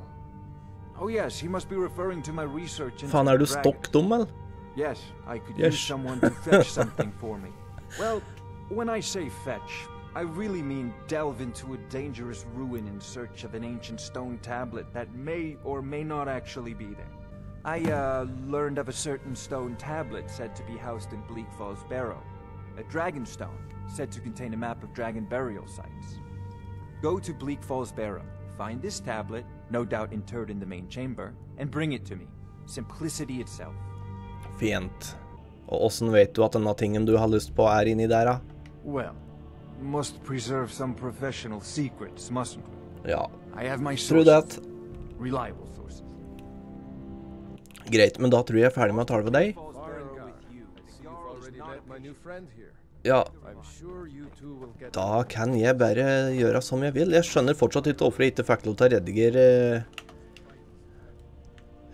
Speaker 10: Oh yes, he must be referring to my research into
Speaker 1: Faen, er du stokk dum, eller?
Speaker 10: Yes, I could
Speaker 1: Yes.
Speaker 10: use someone to fetch something for me. [laughs] Well, when I say fetch, I really mean delve into a dangerous ruin in search of an ancient stone tablet that may or may not actually be there. I, uh, learned of a certain stone tablet said to be housed in Bleak Falls Barrow. A dragon stone, said to contain a map of dragon burial sites. Go to Bleak Falls Barrow, find this tablet, no doubt interred in the main chamber, and bring it to me. Simplicity itself.
Speaker 1: Fint. Og åssen vet du at denne tingen du har lyst på, er inni der, da?
Speaker 10: Well, must preserve some professional secrets, mustn't we?
Speaker 1: Ja,
Speaker 10: I have my
Speaker 1: True
Speaker 10: sources.
Speaker 1: that.
Speaker 10: Reliable sources.
Speaker 1: greit. Men da tror jeg jeg er ferdig med å tale med deg. Ja, da kan jeg bare gjøre som jeg vil. Jeg skjønner fortsatt ikke hvorfor jeg ikke fikk lov til å redigere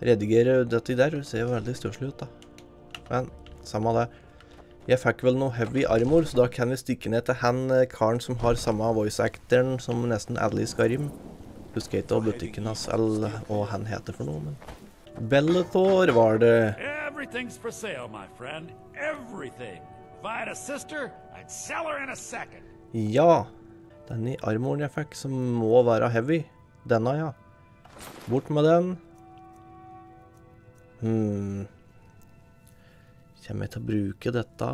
Speaker 1: Redigere dette der. Det ser jo veldig stusslig ut, da. Men samme det. Jeg fikk vel noe heavy armor, så da kan vi stikke ned til han eh, karen som har samme voice actoren som nesten alle i Skyrim. Husker ikke hva butikken hans eller hva han heter for noe, men Bellathor var det.
Speaker 3: Everything's for sale, my friend. Everything. If I had a sister, I'd sell her in a second.
Speaker 1: Ja. Denne armoren jeg fikk, som må være heavy. Denne, ja. Bort med den. Hmm. Kommer jeg til å bruke dette?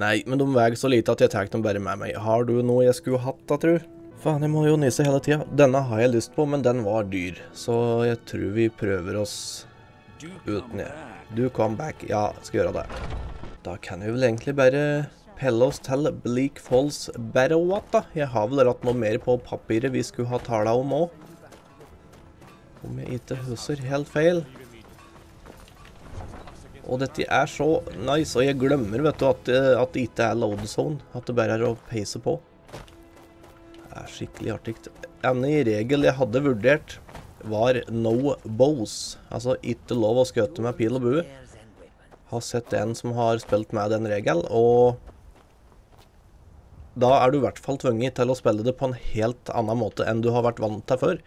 Speaker 1: Nei, men de veier så lite at jeg tar dem bare med meg. Har du noe jeg skulle hatt, da, tru? Faen, jeg må jo nisse hele tida. Denne har jeg lyst på, men den var dyr. Så jeg tror vi prøver oss uten jeg. Du come back. Ja, skal gjøre det. Da kan vi vel egentlig bare pelle oss til Bleak Falls Barrowat, da. Jeg har vel rett noe mer på papiret vi skulle ha tala om òg. Om jeg ikke husker helt feil. Og dette er så nice, og jeg glemmer vet du, at, eh, at det ikke er load zone. At det bare er å peise på. Det er skikkelig artig. En i regel jeg hadde vurdert, var no bows. Altså ikke lov å skjøte med pil og bue. Har sett en som har spilt med den regel, og da er du i hvert fall tvunget til å spille det på en helt annen måte enn du har vært vant til før.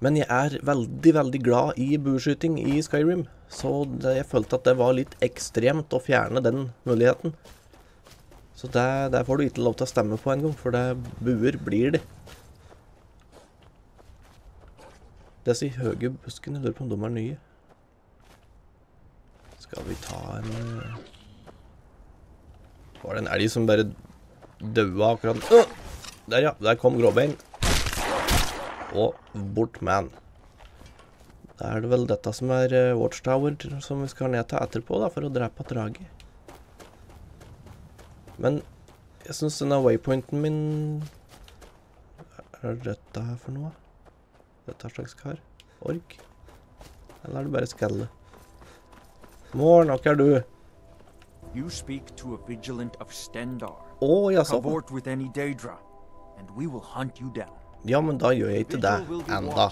Speaker 1: Men jeg er veldig, veldig glad i bueskyting i Skyrim, så jeg følte at det var litt ekstremt å fjerne den muligheten. Så det, der får du ikke lov til å stemme på engang, for det buer blir det. Disse høye buskene, lurer på om de er nye. Skal vi ta en Var det en elg som bare daua akkurat! Der, ja. Der kom gråbein. Og bort med den. Da er det vel dette som er eh, Watchtower som vi skal ned til etterpå, da, for å drepe draget. Men jeg syns denne waypointen min Er det dette her for noe? Dette er slags kar? Ork? Eller er det bare skalle? Morn, hvem er du?
Speaker 10: You speak to a vigilant of Stendar.
Speaker 1: Å, jaså.
Speaker 10: Cavort with any Daedra, and we will hunt you down.
Speaker 1: Ja, men da gjør jeg ikke det enda.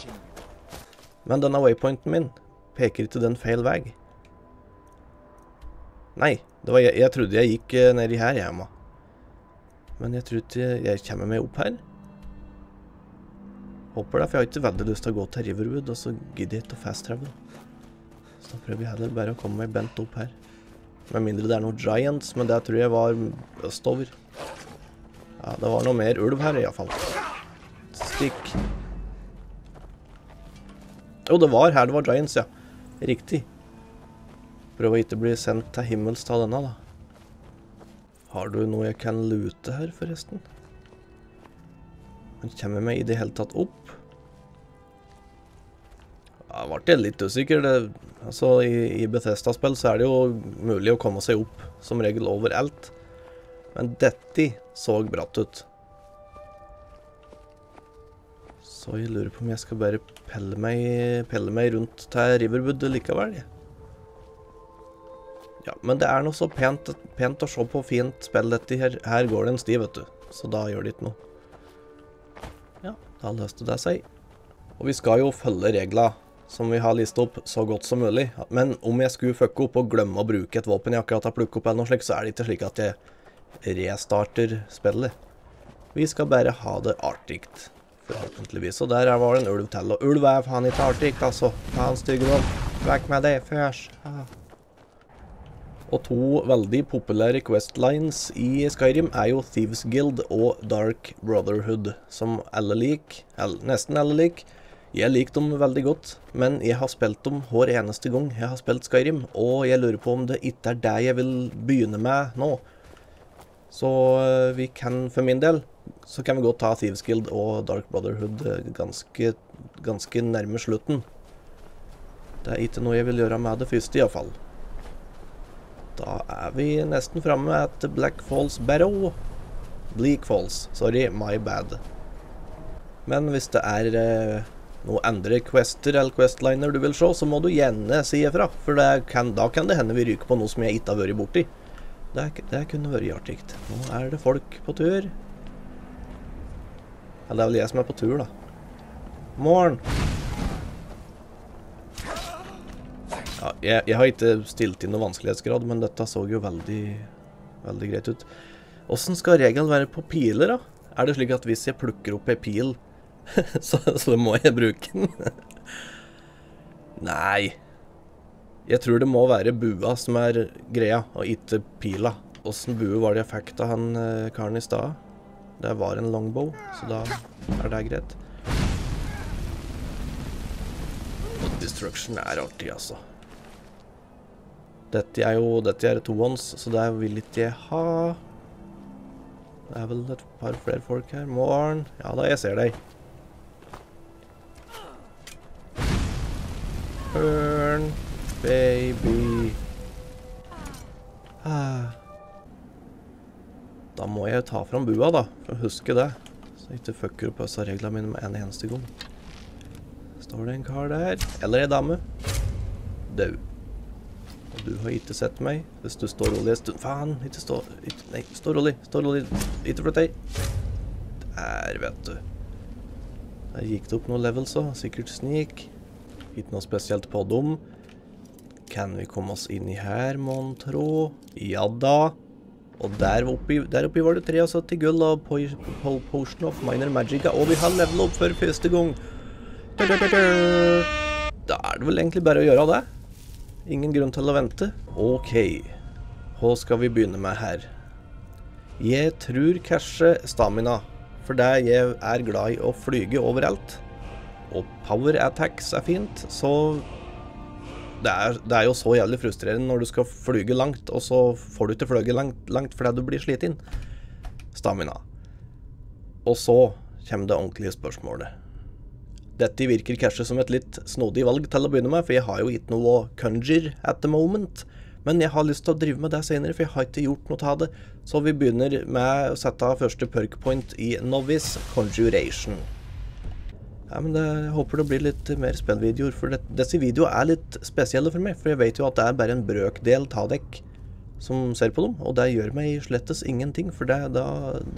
Speaker 1: Men denne waypointen min peker ikke den feil vei. Nei, jeg, jeg trodde jeg gikk ned nedi her hjemme. Men jeg tror ikke jeg kommer meg opp her. Håper det, for jeg har ikke veldig lyst til å gå til Riverwood, og så gidder jeg ikke å fast travel. Så da prøver jeg heller bare å komme meg bent opp her. Med mindre det er noen giants, men det tror jeg var østover. Ja, det var noe mer ulv her i hvert fall. Stikk. Jo, det var her det var Giants, ja. Riktig. Prøv å ikke bli sendt til himmels av denne, da. Har du noe jeg kan lute her, forresten? Han kommer meg i det hele tatt opp. Jeg ble litt usikker. Det, altså, I, i Bethesda-spill så er det jo mulig å komme seg opp, som regel overalt. Men dette så bratt ut. Så jeg lurer på om jeg skal bare pelle meg, pelle meg rundt til Riverwood likevel. Ja, men det er noe så pent, pent å se på fint spill dette her. Her går det en sti, vet du. Så da gjør det ikke noe. Ja, da løste det seg. Og vi skal jo følge reglene som vi har listet opp så godt som mulig. Men om jeg skulle fucke opp og glemme å bruke et våpen jeg akkurat har plukket opp, eller noe slikt, så er det ikke slik at jeg restarter spillet. Vi skal bare ha det artig, forhåpentligvis. Og der var det en ulv til. Og ulv er faen ikke artig, altså. Faen styggedom. Vekk med deg først. Og to veldig populære questlines i Skyrim er jo Thieves Guild og Dark Brotherhood, som alle liker. Nesten alle liker. Jeg liker dem veldig godt, men jeg har spilt dem hver eneste gang jeg har spilt Skyrim, og jeg lurer på om det ikke er det jeg vil begynne med nå. Så øh, vi kan, for min del, så kan vi godt ta Thieves Guild og Dark Brotherhood øh, ganske, ganske nærme slutten. Det er ikke noe jeg vil gjøre med det første, iallfall. Da er vi nesten framme etter Black Falls Barrow. Bleak Falls. Sorry, my bad. Men hvis det er eh, noen andre quester eller questliner du vil se, så må du gjerne si ifra. For da kan det hende vi ryker på noe som jeg ikke har vært borti. Det, det kunne vært artig. Nå er det folk på tur. Eller det er vel jeg som er på tur, da. Morn! Ja, jeg, jeg har ikke stilt inn noe vanskelighetsgrad, men dette så jo veldig, veldig greit ut. Åssen skal regelen være på piler, da? Er det slik at hvis jeg plukker opp ei pil, [laughs] så, så må jeg bruke den? [laughs] Nei. Jeg tror det må være bua som er greia, og ikke pila. Åssen bue var det jeg fikk av han eh, karen i stad? Det var en longbow, så da er det greit. Destruction er artig, altså. Dette er jo Dette er tohånds, så det vil ikke jeg ha. Det er vel et par flere folk her. Morn. Ja da, jeg ser deg. Burn, baby. Ah. Da må jeg ta fram bua, da, for å huske det. Så jeg ikke fucker opp disse reglene mine med en eneste gang. Står det en kar der? Eller ei dame? Død. Og du har ikke sett meg. Hvis du står rolig en stund Faen, ikke stå ikke, Nei, stå rolig. Stå rolig. Ikke flytt deg. Der, vet du. Der gikk det opp noen levels òg. Sikkert sneak. Ikke noe spesielt på dem. Kan vi komme oss inn i her, mon tro? Ja da. Og der oppi, der oppi var det 73 gull og po po potion of minor magica, og vi har level opp for første gang. Da er det vel egentlig bare å gjøre det. Ingen grunn til å vente. OK. Hva skal vi begynne med her? Jeg tror kanskje stamina, for det jeg er glad i å flyge overalt. Og power attacks er fint, så det er, det er, jo så jævlig frustrerende når du skal flyge langt, og så får du ikke fløyet langt, langt fordi du blir sliten. Stamina. Og så kommer det ordentlige spørsmålet. Dette virker kanskje som et litt snodig valg til å begynne med, for jeg har jo ikke noe conjure at the moment. Men jeg har lyst til å drive med det senere, for jeg har ikke gjort noe av det. Så vi begynner med å sette første perk point i Novice Conjuration. Ja, men det, jeg håper det blir litt mer spennende videoer, for det, disse videoene er litt spesielle for meg. For jeg vet jo at det er bare en brøkdel av dekk som ser på dem, og det gjør meg slettes ingenting. For det, da,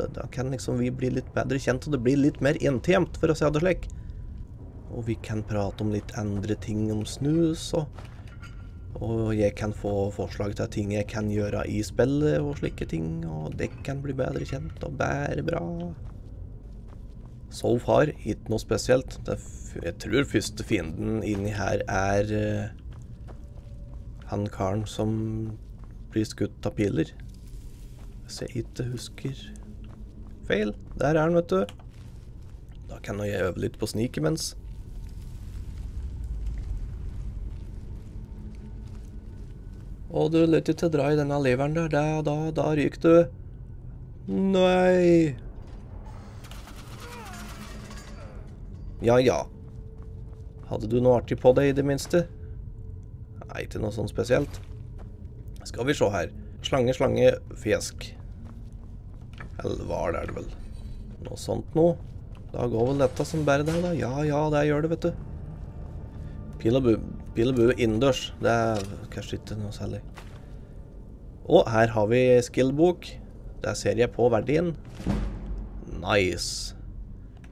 Speaker 1: da, kan liksom vi bli litt bedre kjent, og det blir litt mer intimt, for å si det slik. Og vi kan prate om litt andre ting om snus, og, og jeg kan få forslag til ting jeg kan gjøre i spillet og slike ting, og det kan bli bedre kjent og bære bra. So far, ikke noe spesielt. Jeg tror første fienden inni her er uh, han karen som blir skutt av piler. Hvis jeg ikke husker feil. Der er han, vet du. Da kan jeg øve litt på snik imens. Og du lytter til å dra i denne leveren der. Da, da, da ryker du. Nei. Ja ja. Hadde du noe artig på deg, i det minste? Nei, ikke noe sånn spesielt. Skal vi se her. Slange, slange, fjesk. Eller hva er det vel. Noe sånt noe. Da går vel dette som bare det, da. Ja ja, det gjør det, vet du. Pil og, bue, pil og bue innendørs. Det er kanskje ikke noe særlig. Og her har vi skill-bok. Der ser jeg på verdien. Nice.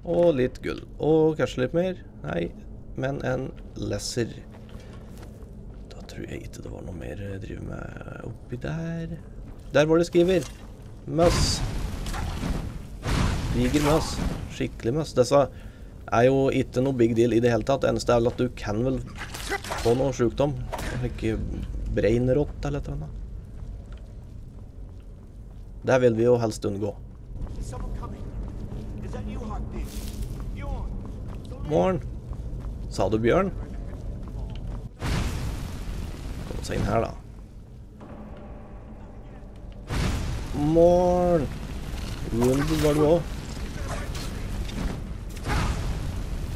Speaker 1: Og litt gull. Og kanskje litt mer. Nei, men en lesser. Da tror jeg ikke det var noe mer å drive med oppi der. Der var det skriver. Møss. Diger møss. Skikkelig møss. Disse er jo ikke noe big deal i det hele tatt. Det eneste er vel at du kan vel få noe sjukdom. Ikke brainrot eller annet. Det vil vi jo helst unngå. Morgen. Sa du bjørn? Kom seg inn her, da. Morn! Wounded var du òg.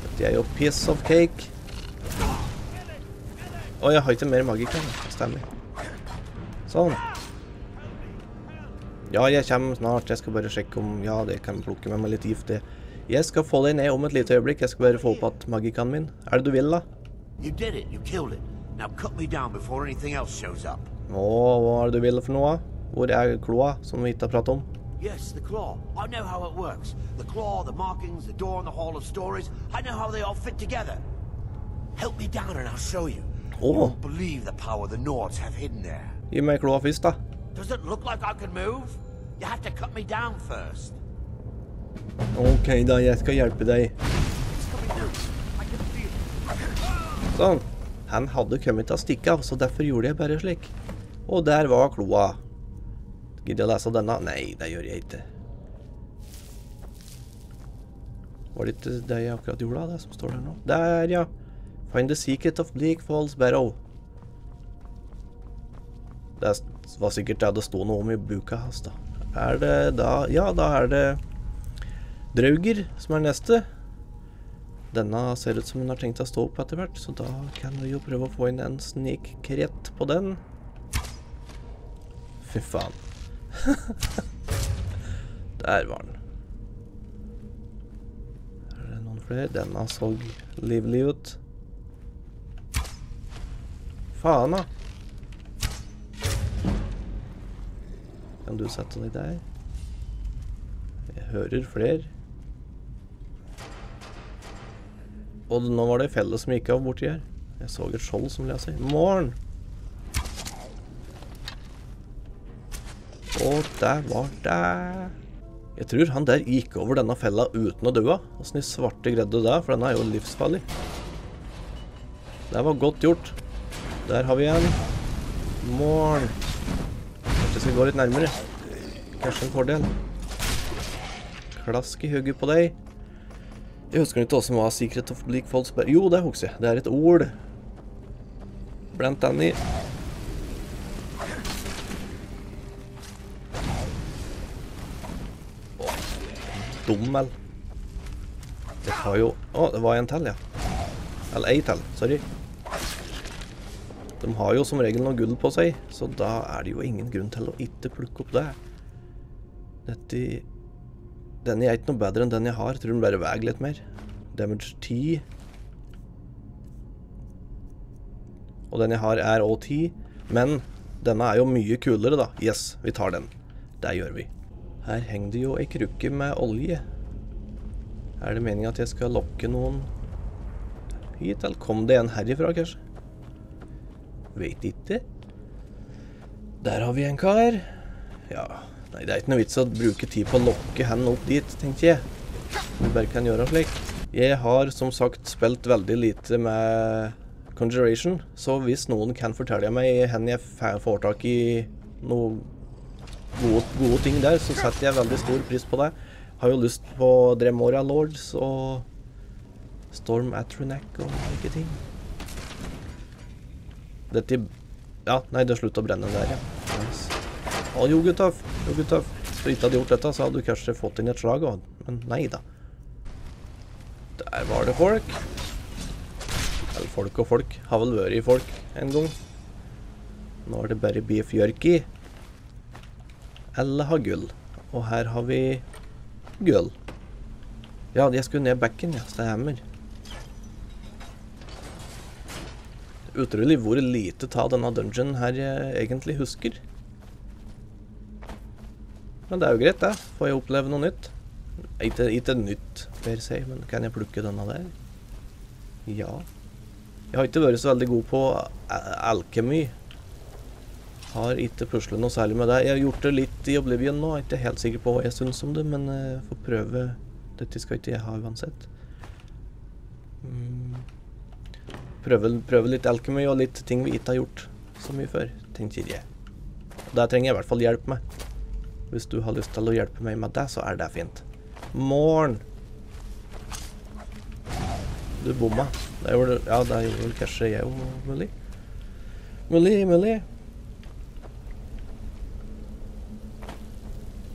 Speaker 1: Dette er jo piece of cake. Å, jeg har ikke mer magikk her. Stemmer. Sånn. Ja, jeg kommer snart. Jeg skal bare sjekke om Ja, det kan plukke med meg litt gift, det. Jeg skal få deg ned om et lite øyeblikk. Jeg skal bare få opp igjen magikanen min. Er det du vil, da?
Speaker 11: You did it. You killed it. Now cut me down before anything else shows up.
Speaker 1: Å, hva er det du vil for noe? Hvor er kloa, som vi ikke har pratet om?
Speaker 11: Yes, the claw. I know how it works. The claw, the markings, the door in the Hall of Stories. I know how they all fit together. Help me down and I'll show you. You
Speaker 1: Oh.
Speaker 11: won't believe the power the Nords have hidden there.
Speaker 1: Meg kloa først, da.
Speaker 11: Does it look like I can move? You have to cut me down first.
Speaker 1: OK, da. Jeg skal hjelpe deg. Sånn. Han hadde kommet til å stikke av, så derfor gjorde jeg bare slik. Og der var kloa. Gidder jeg å lese denne? Nei, det gjør jeg ikke. Var det ikke det jeg akkurat gjorde, det som står der nå? Der, ja. Find the secret of Bleak Falls Barrow. Det var sikkert det det sto noe om i boka hans, da. Er det da Ja, da er det Drauger som er neste. Denne ser ut som hun har tenkt å stå opp etter hvert, så da kan vi jo prøve å få inn en snikkrett på den. Fy faen. [laughs] Der var den. Er det noen flere? Denne så livlig ut. Faen, da. Kan du sette deg der? Jeg hører flere. Og nå var det ei felle som gikk av borti her. Jeg så et skjold som leser. Morn! Og der var det Jeg tror han der gikk over denne fella uten å dø. Åssen i svarte greide det, for den er jo livsfarlig. Det var godt gjort. Der har vi en. Morn. Kanskje jeg skal gå litt nærmere. Kanskje en fordel. Klask i hugget på deg. Jeg husker ikke hva som var Secret of Bleak Falls Jo, det husker jeg. Det er et ord. Blant annet Åh, Dum. Det har jo Å, det var en til, ja. Eller ei til. Sorry. De har jo som regel noe gull på seg, så da er det jo ingen grunn til å ikke plukke opp det. Dette Denne er ikke noe bedre enn den jeg har. Tror den bare veier litt mer. Damage 10. Og den jeg har er òg 10. Men denne er jo mye kulere, da. Yes, vi tar den. Det gjør vi. Her henger det jo ei krukke med olje. Er det meningen at jeg skal lokke noen hit, eller kom det en herifra, kanskje? Vet ikke. Der har vi en kar. Ja, nei, det er ikke noe vits å bruke tid på å lokke han opp dit, tenkte jeg. Vi bare kan gjøre slik. Jeg har som sagt spilt veldig lite med Conjuration, så hvis noen kan fortelle meg hvor jeg får tak i noe gode, gode ting der, så setter jeg veldig stor pris på det. Har jo lyst på Dremora Lords og Storm Atronac og like ting. Dette Ja, nei, det sluttet å brenne der, ja. Nice. Å, jo, Guttav. Jo, Guttav. Hvis du ikke hadde gjort dette, så hadde du kanskje fått inn et slag men nei da. Der var det folk. Eller folk og folk. Har vel vært i folk en gang. Nå er det bare beef jerky. Eller ha gull. Og her har vi gull. Ja, jeg skulle ned bekken, ja. Stemmer. Utrolig hvor lite ta denne dungeon her jeg egentlig husker. Men det er jo greit, det. Får jeg oppleve noe nytt. Ikke, ikke nytt, per se, men kan jeg plukke denne der? Ja. Jeg har ikke vært så veldig god på a- alkemi. Har ikke puslet noe særlig med det. Jeg har gjort det litt i Oblivion nå. Jeg er ikke helt sikker på hva jeg syns om det, men jeg får prøve. Dette skal ikke jeg ha uansett. Mm. Prøve, prøve litt alkemi og litt ting vi ikke har gjort så mye før, tenker jeg. Der trenger jeg i hvert fall hjelp med. Hvis du har lyst til å hjelpe meg med det, så er det fint. Morn! Du bomma. Det gjorde, ja, det gjorde vel kanskje jeg òg, mulig. Mulig, mulig.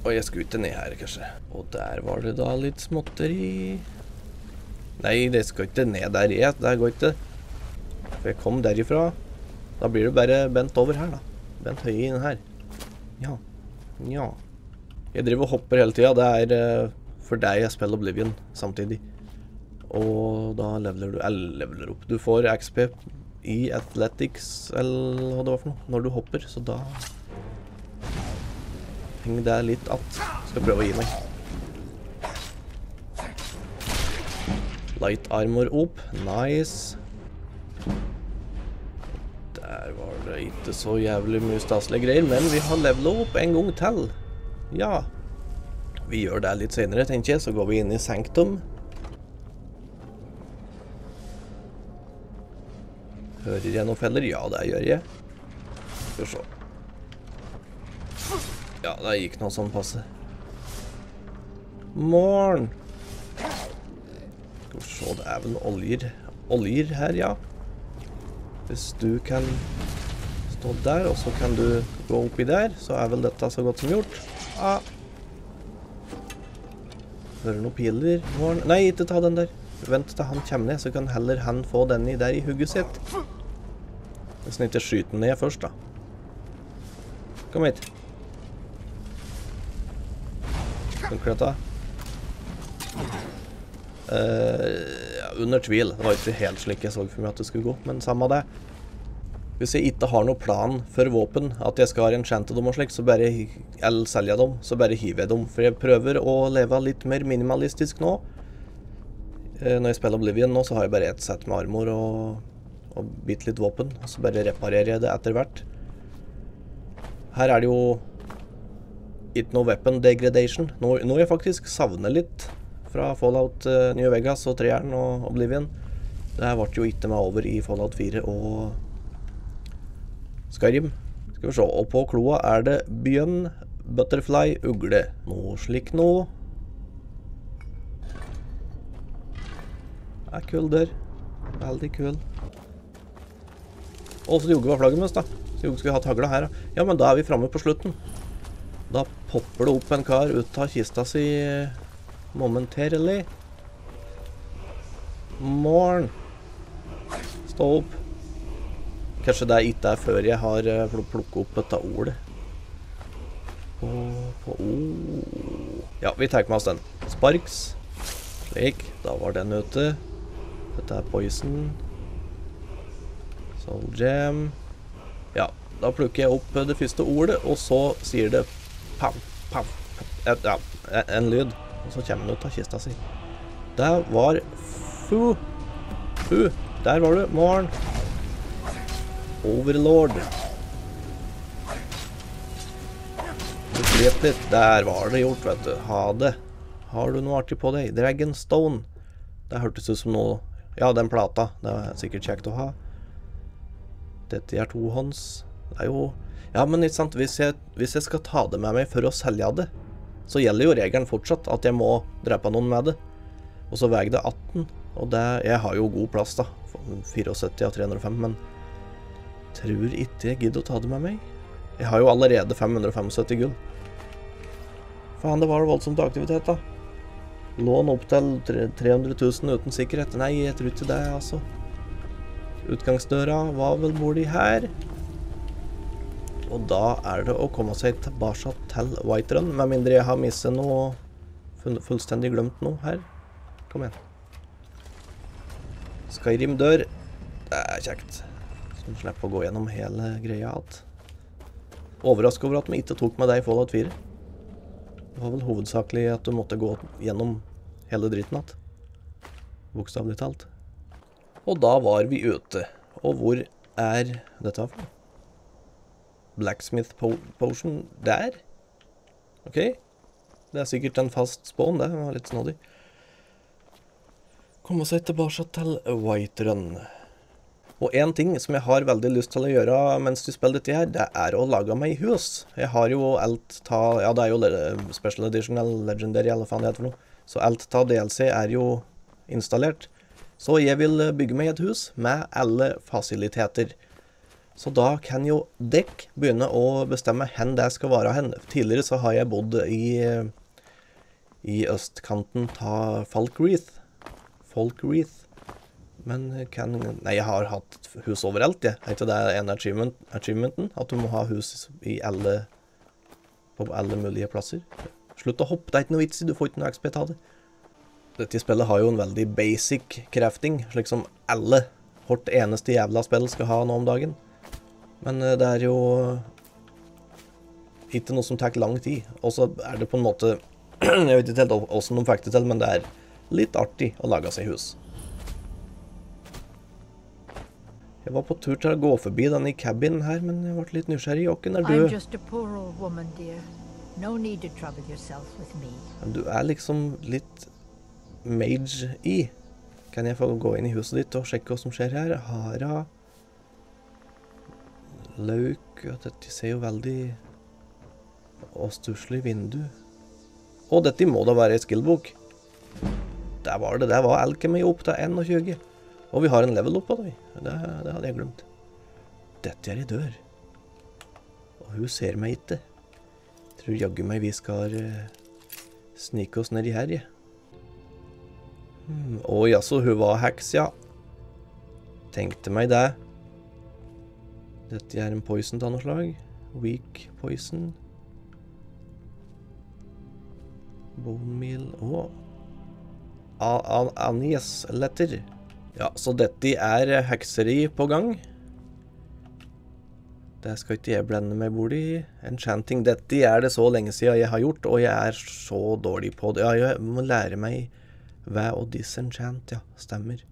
Speaker 1: Og jeg skulle ikke ned her, kanskje. Og der var det da litt småtteri. Nei, det skal ikke ned der jeg. Det går ikke. For jeg kom derifra. Da blir det bare bent over her, da. Bent høye inn her. Ja. Ja. Jeg driver og hopper hele tida. Det er eh, for deg jeg spiller Oblivion samtidig. Og da leveler du Eller leveler opp. Du får XP i Athletics, eller hva det var for noe, når du hopper, så da henger det litt att. Skal prøve å gi meg. Light armor opp. Nice. Der var det ikke så jævlig mye staselige greier, men vi har levela opp en gang til. Ja. Vi gjør det litt senere, tenker jeg, så går vi inn i Sanctum. Hører jeg noen feller? Ja, det gjør jeg. Skal vi se. Ja, det gikk noe sånn passe. Morgen! Skal vi se, det er vel oljer. Oljer her, ja. Hvis du kan stå der, og så kan du gå oppi der, så er vel dette så godt som gjort. Ah. Hører noen piler. Nei, ikke ta den der. Vent til han kommer ned, så kan heller han få den i der i hugget sitt. Hvis han ikke skyter den ned først, da. Kom hit. Funker dette? Uh, under tvil. Det var ikke helt slik jeg så for meg at det skulle gå, men samme det. Hvis jeg ikke har noen plan for våpen, at jeg skal enchante dem og slik, så bare eller selger dem, så bare hiver jeg dem. For jeg prøver å leve litt mer minimalistisk nå. Eh, Når jeg spiller Oblivion nå, så har jeg bare ett sett med armor og, og bitte litt våpen. Og så bare reparerer jeg det etter hvert. Her er det jo ikke noe weapon degradation. Noe, noe jeg faktisk savner litt fra Fallout uh, New Vegas og 3-eren og Oblivion. Det ble jo ikke med over i Fallout 4 og Skyrim. Skal vi se. Og på kloa er det bjørn, butterfly, ugle. Noe slik noe. Det er kul dør. Veldig kul. Og så jogge var flagget mest, da. Så jogge skulle hatt hagla her, da. Ja, men da er vi framme på slutten. Da popper det opp en kar ut av kista si momentarily. Morgen. Stå opp. Kanskje det ikke er før jeg har uh, plukket opp dette ordet. På oh. Ja, vi tar med oss den. Sparks. Slik. Da var den ute. Dette er poison. Soul jam. Ja, da plukker jeg opp det første ordet, og så sier det pam, pam, pam. Ja, en lyd. Og så kommer den ut av kista si. Det var fu. Fu. Der var du. Morgen. Overlord. Du litt. Der var det gjort, vet du. Ha det. Har du noe artig på deg? Dragonstone. Det hørtes ut som noe Ja, den plata. Det er sikkert kjekt å ha. Dette er tohånds. Det er jo Ja, men ikke sant, hvis jeg, hvis jeg skal ta det med meg for å selge det, så gjelder jo regelen fortsatt at jeg må drepe noen med det. Og så veier det 18. Og det Jeg har jo god plass, da. 74 av 305, men tror ikke jeg gidder å ta det med meg. Jeg har jo allerede 575 gull. Faen, det var voldsomt aktivitet, da. Lån opp til 300 000 uten sikkerhet. Nei, jeg tror ikke det, altså. Utgangsdøra var vel borti her. Og da er det å komme seg tilbake til Whiterun, med mindre jeg har mistet noe Fullstendig glemt noe her. Kom igjen. Skyrim dør. Det er kjekt. Du slipper å gå gjennom hele greia igjen. Overraska over at vi ikke tok med deg i Fallout 4. Det var vel hovedsakelig at du måtte gå gjennom hele dritten igjen. Bokstavelig talt. Og da var vi ute. Og hvor er dette for? Blacksmith po potion der? OK. Det er sikkert en fast spawn, det. var litt snodig. Komme seg tilbake til Whiterun. Og én ting som jeg har veldig lyst til å gjøre mens du spiller dette her, det er å lage meg hus. Jeg har jo alt ta Ja, det er jo Special Edition eller Legendary, eller hva det heter for noe. Så alt ta DLC er jo installert. Så jeg vil bygge meg et hus med alle fasiliteter. Så da kan jo dekk begynne å bestemme hvor det skal være hen. Tidligere så har jeg bodd i, i østkanten av Falkreath. Falkreath. Men kan Nei, jeg har hatt hus overalt, jeg. Er ikke det en achievement, achievementen? At du må ha hus i alle På alle mulige plasser? Slutt å hoppe, det er ikke noe vits i, du får ikke noe XP av det. Dette spillet har jo en veldig basic crafting, slik som alle hvert eneste jævla spill skal ha nå om dagen. Men eh, det er jo ikke noe som tar lang tid. Og så er det på en måte [clears throat] Jeg vet ikke helt åssen de fikk det til, men det er litt artig å lage seg hus. Jeg var på tur til å gå forbi denne cabinen her, men jeg ble litt nysgjerrig. Jokken er du?
Speaker 12: woman. No
Speaker 1: du er liksom litt mage i. Kan jeg få gå inn i huset ditt og sjekke hva som skjer her? Hara Lauk Dette ser jo veldig Og stusslig vindu. Og dette må da være ei skillbok. Der var det. Der var alkemi opp til 21. Og vi har en level oppå det. Det, det hadde jeg glemt. Dette er ei dør. Og hun ser meg ikke. Tror jaggu meg vi skal uh, snike oss nedi her, jeg. Hmm, Å jaså, hun var heks, ja. Tenkte meg det. Dette er en poison av noe slag. Weak poison. Bone meal. A- letter. Anisletter. Ja, så dette er hekseri på gang. Det skal ikke jeg blende meg bort i. Enchanting. Dette er det så lenge siden jeg har gjort, og jeg er så dårlig på det. Ja, jeg må lære meg hva å disenchant, ja. Stemmer.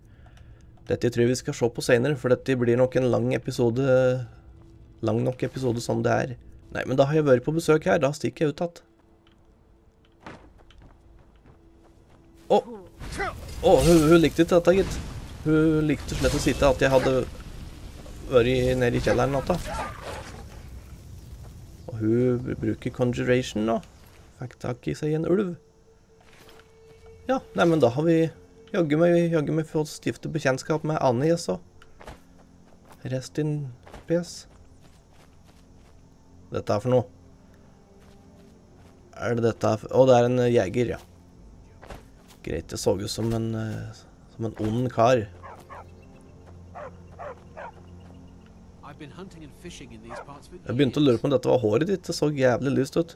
Speaker 1: Dette tror jeg vi skal se på senere, for dette blir nok en lang episode Lang nok episode som det er. Nei, men da har jeg vært på besøk her. Da stikker jeg ut igjen. Å! Å, hun, hun likte ikke dette, gitt. Hun likte slett å sitte at jeg hadde vært nede i kjelleren natta. Og hun bruker conjuration nå. Fikk tak i seg en ulv. Ja, nei, men da har vi jaggu meg, jaggu meg fått stifte bekjentskap med Annie også. Rest in peace. Dette er for noe. Er det dette Å, det er en jeger, ja. Greit, det så ut som en eh, som en ond kar. Jeg begynte å lure på om dette var håret ditt. Det så jævlig lyst ut.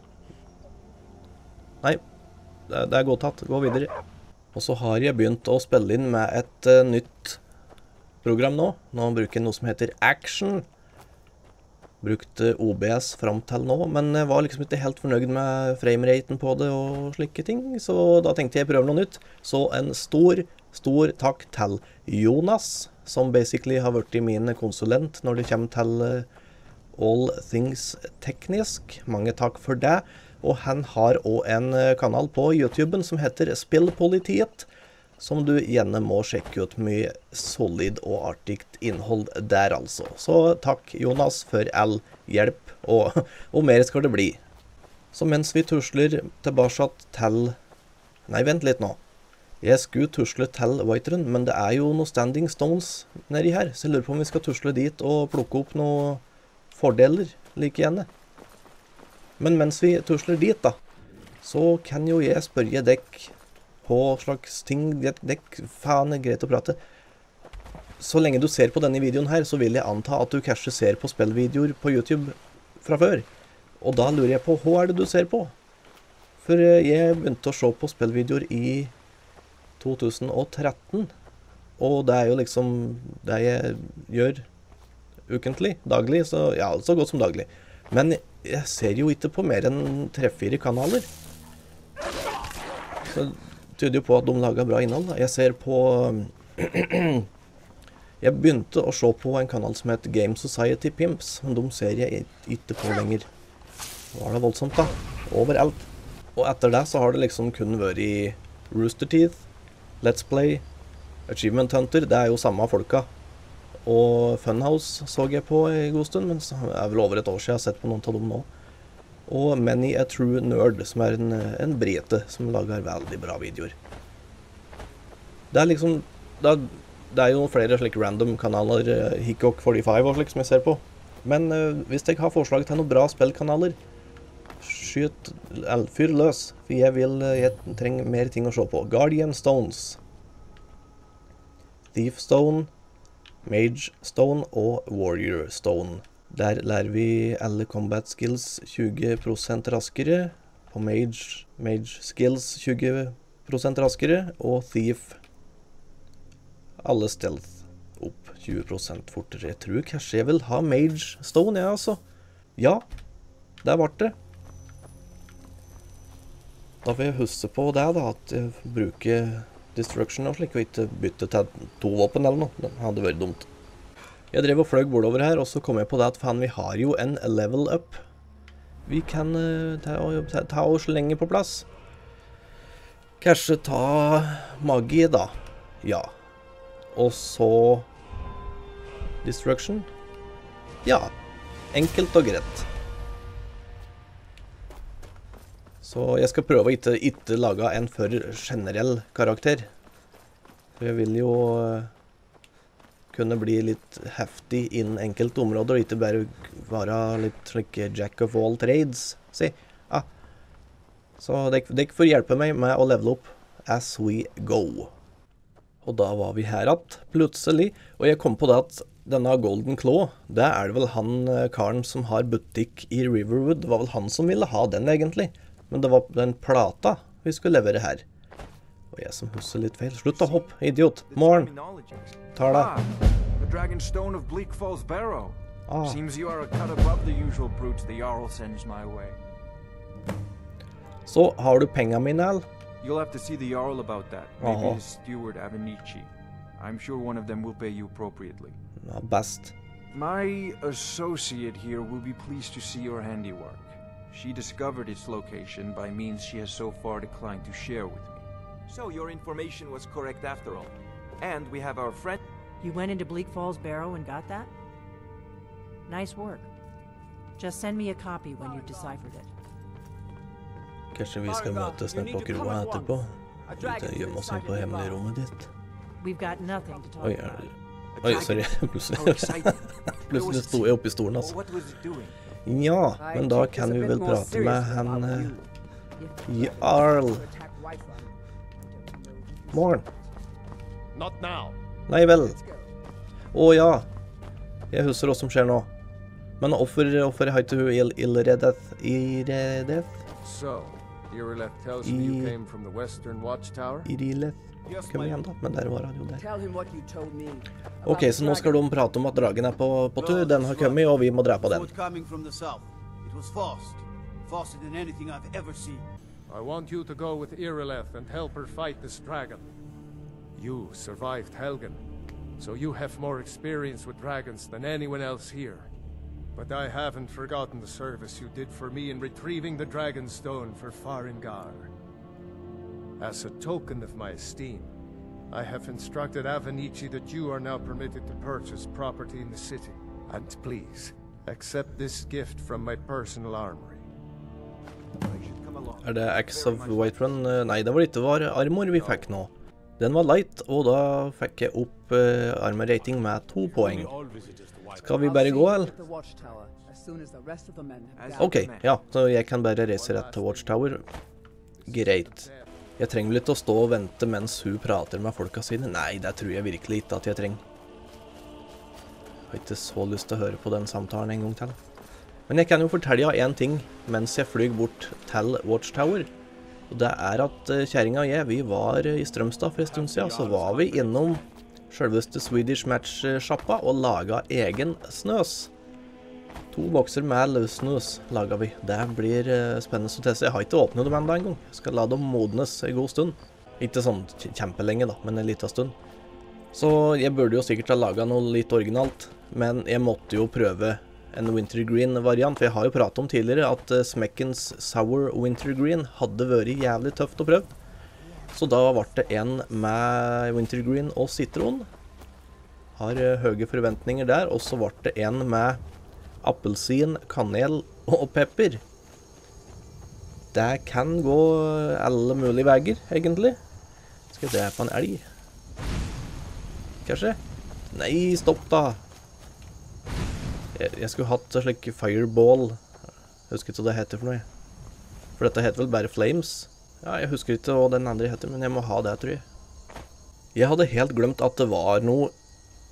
Speaker 1: Nei, det, er godt tatt. Gå videre. Og så har jeg begynt å spille inn med et uh, nytt program nå. Nå bruker jeg noe som heter Action. Brukte OBS fram til nå, men jeg var liksom ikke helt fornøyd med frameraten på det og slike ting, så da tenkte jeg prøve noe nytt. Så en stor, stor takk til Jonas, som basically har vært min konsulent når det kommer til eh, all things teknisk. Mange takk for det. Og han har òg en eh, kanal på YouTuben som heter Spillpolitiet, som du gjerne må sjekke ut mye solid og artig innhold der, altså. Så takk, Jonas, for all hjelp, og, [laughs] og mer skal det bli. Så mens vi tusler tilbake til Nei, vent litt nå. Jeg skulle tusle til Whiterun, men det er jo noen standing stones nedi her, så jeg lurer på om vi skal tusle dit og plukke opp noen fordeler like gjerne. Men mens vi tusler dit, da, så kan jo jeg spørre dekk på slags ting Dekk, faen, er greit å prate. Så lenge du ser på denne videoen her, så vil jeg anta at du kanskje ser på spillvideoer på YouTube fra før. Og da lurer jeg på, hva er det du ser på? For eh, jeg begynte å se på spillvideoer i 2013. Og det er jo liksom det jeg gjør ukentlig, daglig, så ja, så godt som daglig. Men jeg ser jo ikke på mer enn tre-fire kanaler. Så det tyder jo på at de lager bra innhold. da. Jeg ser på [clears throat] Jeg begynte å se på en kanal som heter Game Society Pimps, men de ser jeg ikke på lenger. Det var da voldsomt, da. Overalt. Og etter det så har det liksom kun vært Rooster Teeth, Let's Play, Achievement Hunter. Det er jo samme folka. Og Funhouse så jeg på en god stund, men det er vel over et år siden jeg har sett på noen av dem nå. Og Many a True Nerd, som er en, en brite som lager veldig bra videoer. Det er liksom Det er, det er jo flere slike random kanaler, uh, Hickok 45 og slik, som jeg ser på. Men eh, hvis jeg har forslag til noen bra spillkanaler, skyt Fyr løs. For jeg vil eh, Jeg trenger mer ting å se på. Guardian Stones. Thief Stone, Mage Stone og Warrior Stone. Der lærer vi alle combat skills 20% raskere. På Mage, Mage Skills 20% raskere, og Thief alle stealth opp 20% fortere. Jeg tror kanskje jeg vil ha Mage Stone, jeg, altså. Ja, der ble det. Da får jeg huske på det, da, at jeg bruker destruction og slik, og ikke bytte til to våpen eller noe. Det hadde vært dumt. Jeg drev og fløy bordover her, og så kom jeg på det at faen, vi har jo en level up. Vi kan uh, ta, ta, ta og på plass. Kanskje ta magi, da. Ja. Og så Destruction. Ja. Enkelt og greit. Så jeg skal prøve å ikke, ikke lage en for generell karakter. For jeg vil jo uh, kunne bli litt heftig innen enkelte områder, og ikke bare være litt slik jack of all trades, si. Ah. Så dere får hjelpe meg med å levele opp as we go. Og da var vi her igjen, plutselig. Og jeg kom på det at denne Golden Claw, det er det vel han eh, karen som har butikk i Riverwood, det var vel han som ville ha den, egentlig. Men det var den plata vi skulle levere her. Og jeg som husker litt feil. Slutt å hoppe, idiot. Morgen. Tar det.
Speaker 10: The Dragon Stone of Bleak Falls Barrow.
Speaker 1: Ah.
Speaker 10: Seems you are a cut above the usual brutes the Jarl sends my way.
Speaker 1: Så har du penga mine, Al?
Speaker 10: You'll have to see the Jarl about that. Maybe
Speaker 1: Aha.
Speaker 10: his steward Avenici. I'm sure one of them will pay you appropriately.
Speaker 1: Ja, best.
Speaker 10: My associate here will be pleased to see your handiwork. She discovered its location by means she has so far declined to share with me.
Speaker 13: So your information was correct after all. And we have our friend.
Speaker 12: You went into Bleak Falls Barrow and got that? Nice work. Just send me a copy when you've deciphered it.
Speaker 1: Kanskje vi skal møtes nede på kroa etterpå? Ute gjemme oss inn på hemmelige ditt?
Speaker 12: We've got nothing to talk
Speaker 1: Oi,
Speaker 12: about. [laughs]
Speaker 1: Oh, det Oi, sorry. Plutselig Plutselig sto jeg oppe i stolen, altså.
Speaker 13: What was it doing?
Speaker 1: Ja, men da kan vi vel prate med han uh, Jarl.
Speaker 2: Morn.
Speaker 1: Nei vel. Å ja. Jeg husker hva som skjer nå. Men hvorfor hvorfor heter hun Il Ilredeth Iredeth?
Speaker 2: Irileth tells me you
Speaker 1: I-
Speaker 2: came from the Western Watchtower?
Speaker 1: Irileth? Kom igjen, da. Men der var han jo der.
Speaker 8: Tell him what you told me.
Speaker 1: OK, så nå skal de prate om at dragen er på, på tur. Den har kommet, og vi må drepe den.
Speaker 5: Coming from the south. It was fast. Faster than anything I've ever seen.
Speaker 2: I want you to go with Irileth and help her fight this dragon. You survived Helgen, so you have more experience with dragons than anyone else here. But I haven't forgotten the service you did for me in retrieving the Dragon Stone for Farengar. As a token of my esteem, I have instructed Avenici that you are now permitted to purchase property in the city. And please, accept this gift from my personal armory.
Speaker 1: Er det Axe of Whiterun? Eh, Nei, det var ikke var armor vi fikk nå. Den var light, og da fikk jeg opp uh, armor rating med to poeng. Skal vi bare gå, eller?
Speaker 8: The watchtower as soon as the rest of the men have
Speaker 1: OK, ja. Så jeg kan bare reise rett til Watchtower. Greit. Jeg trenger vel ikke å stå og vente mens hun prater med folka sine? Nei, det tror jeg virkelig ikke at jeg trenger. Jeg har ikke så lyst til å høre på den samtalen en gang til. Men jeg kan jo fortelle deg én ting mens jeg flyr bort til Watchtower. Og det er at eh, kjerringa og jeg, vi var i Strømstad for en stund siden. Så var vi innom selveste Swedish Match-sjappa og laga egen snøs. To bokser med løssnus laga vi. Det blir eh, spennende å teste. Jeg har ikke åpnet dem ennå engang. Skal la dem modnes en god stund. Ikke sånn kjempelenge, da, men en liten stund. Så jeg burde jo sikkert ha laga noe litt originalt, men jeg måtte jo prøve en wintergreen-variant. For jeg har jo pratet om tidligere at eh, Smekkens Sour Wintergreen hadde vært jævlig tøft å prøve. Så da ble det en med wintergreen og sitron. Har eh, høye forventninger der. Og så ble det en med appelsin, kanel og pepper. Det kan gå alle mulige veier, egentlig. Skal jeg drepe en elg? Kanskje? Nei, stopp da. Jeg, skulle hatt en slik fireball. Husker ikke hva det heter for noe. For dette heter vel bare flames? Ja, jeg husker ikke hva den andre heter, men jeg må ha det, tror jeg. Jeg hadde helt glemt at det var noe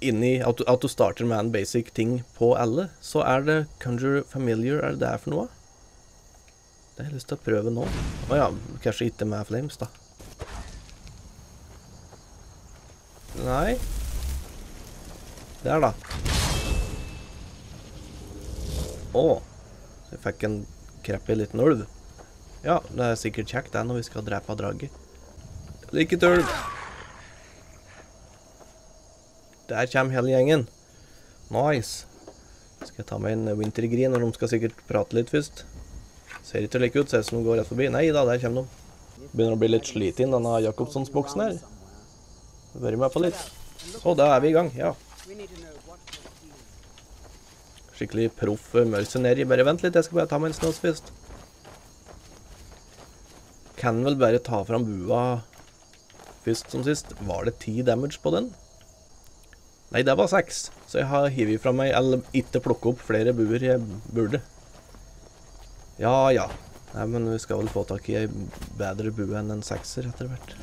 Speaker 1: inni At at du starter med en basic ting på alle. Så er det Conjure Familiar, er det det er for noe? Det har jeg lyst til å prøve nå. Å ja, kanskje ikke med flames, da. Nei. Der, da. Å. Jeg fikk en crappy liten ulv. Ja, det er sikkert kjekt det når vi skal drepe draget. Lykke til! Der kommer hele gjengen. Nice. Skal jeg ta med en Wintergreen og de skal sikkert prate litt først. Ser ikke like ut, ser ut som de går rett forbi. Nei da, der kommer de. Begynner å bli litt sliten, denne Jacobsons-boksen her. Vært med på litt. Å, da er vi i gang, ja. Skikkelig proff mercenary. Bare vent litt, jeg skal bare ta meg en snus først. Kan vel bare ta fram bua først som sist. Var det ti damage på den? Nei, det var seks. Så jeg har hivet fra meg, eller ikke plukket opp flere buer jeg burde. Ja, ja. Nei, men vi skal vel få tak i ei bedre bue enn en sekser etter hvert.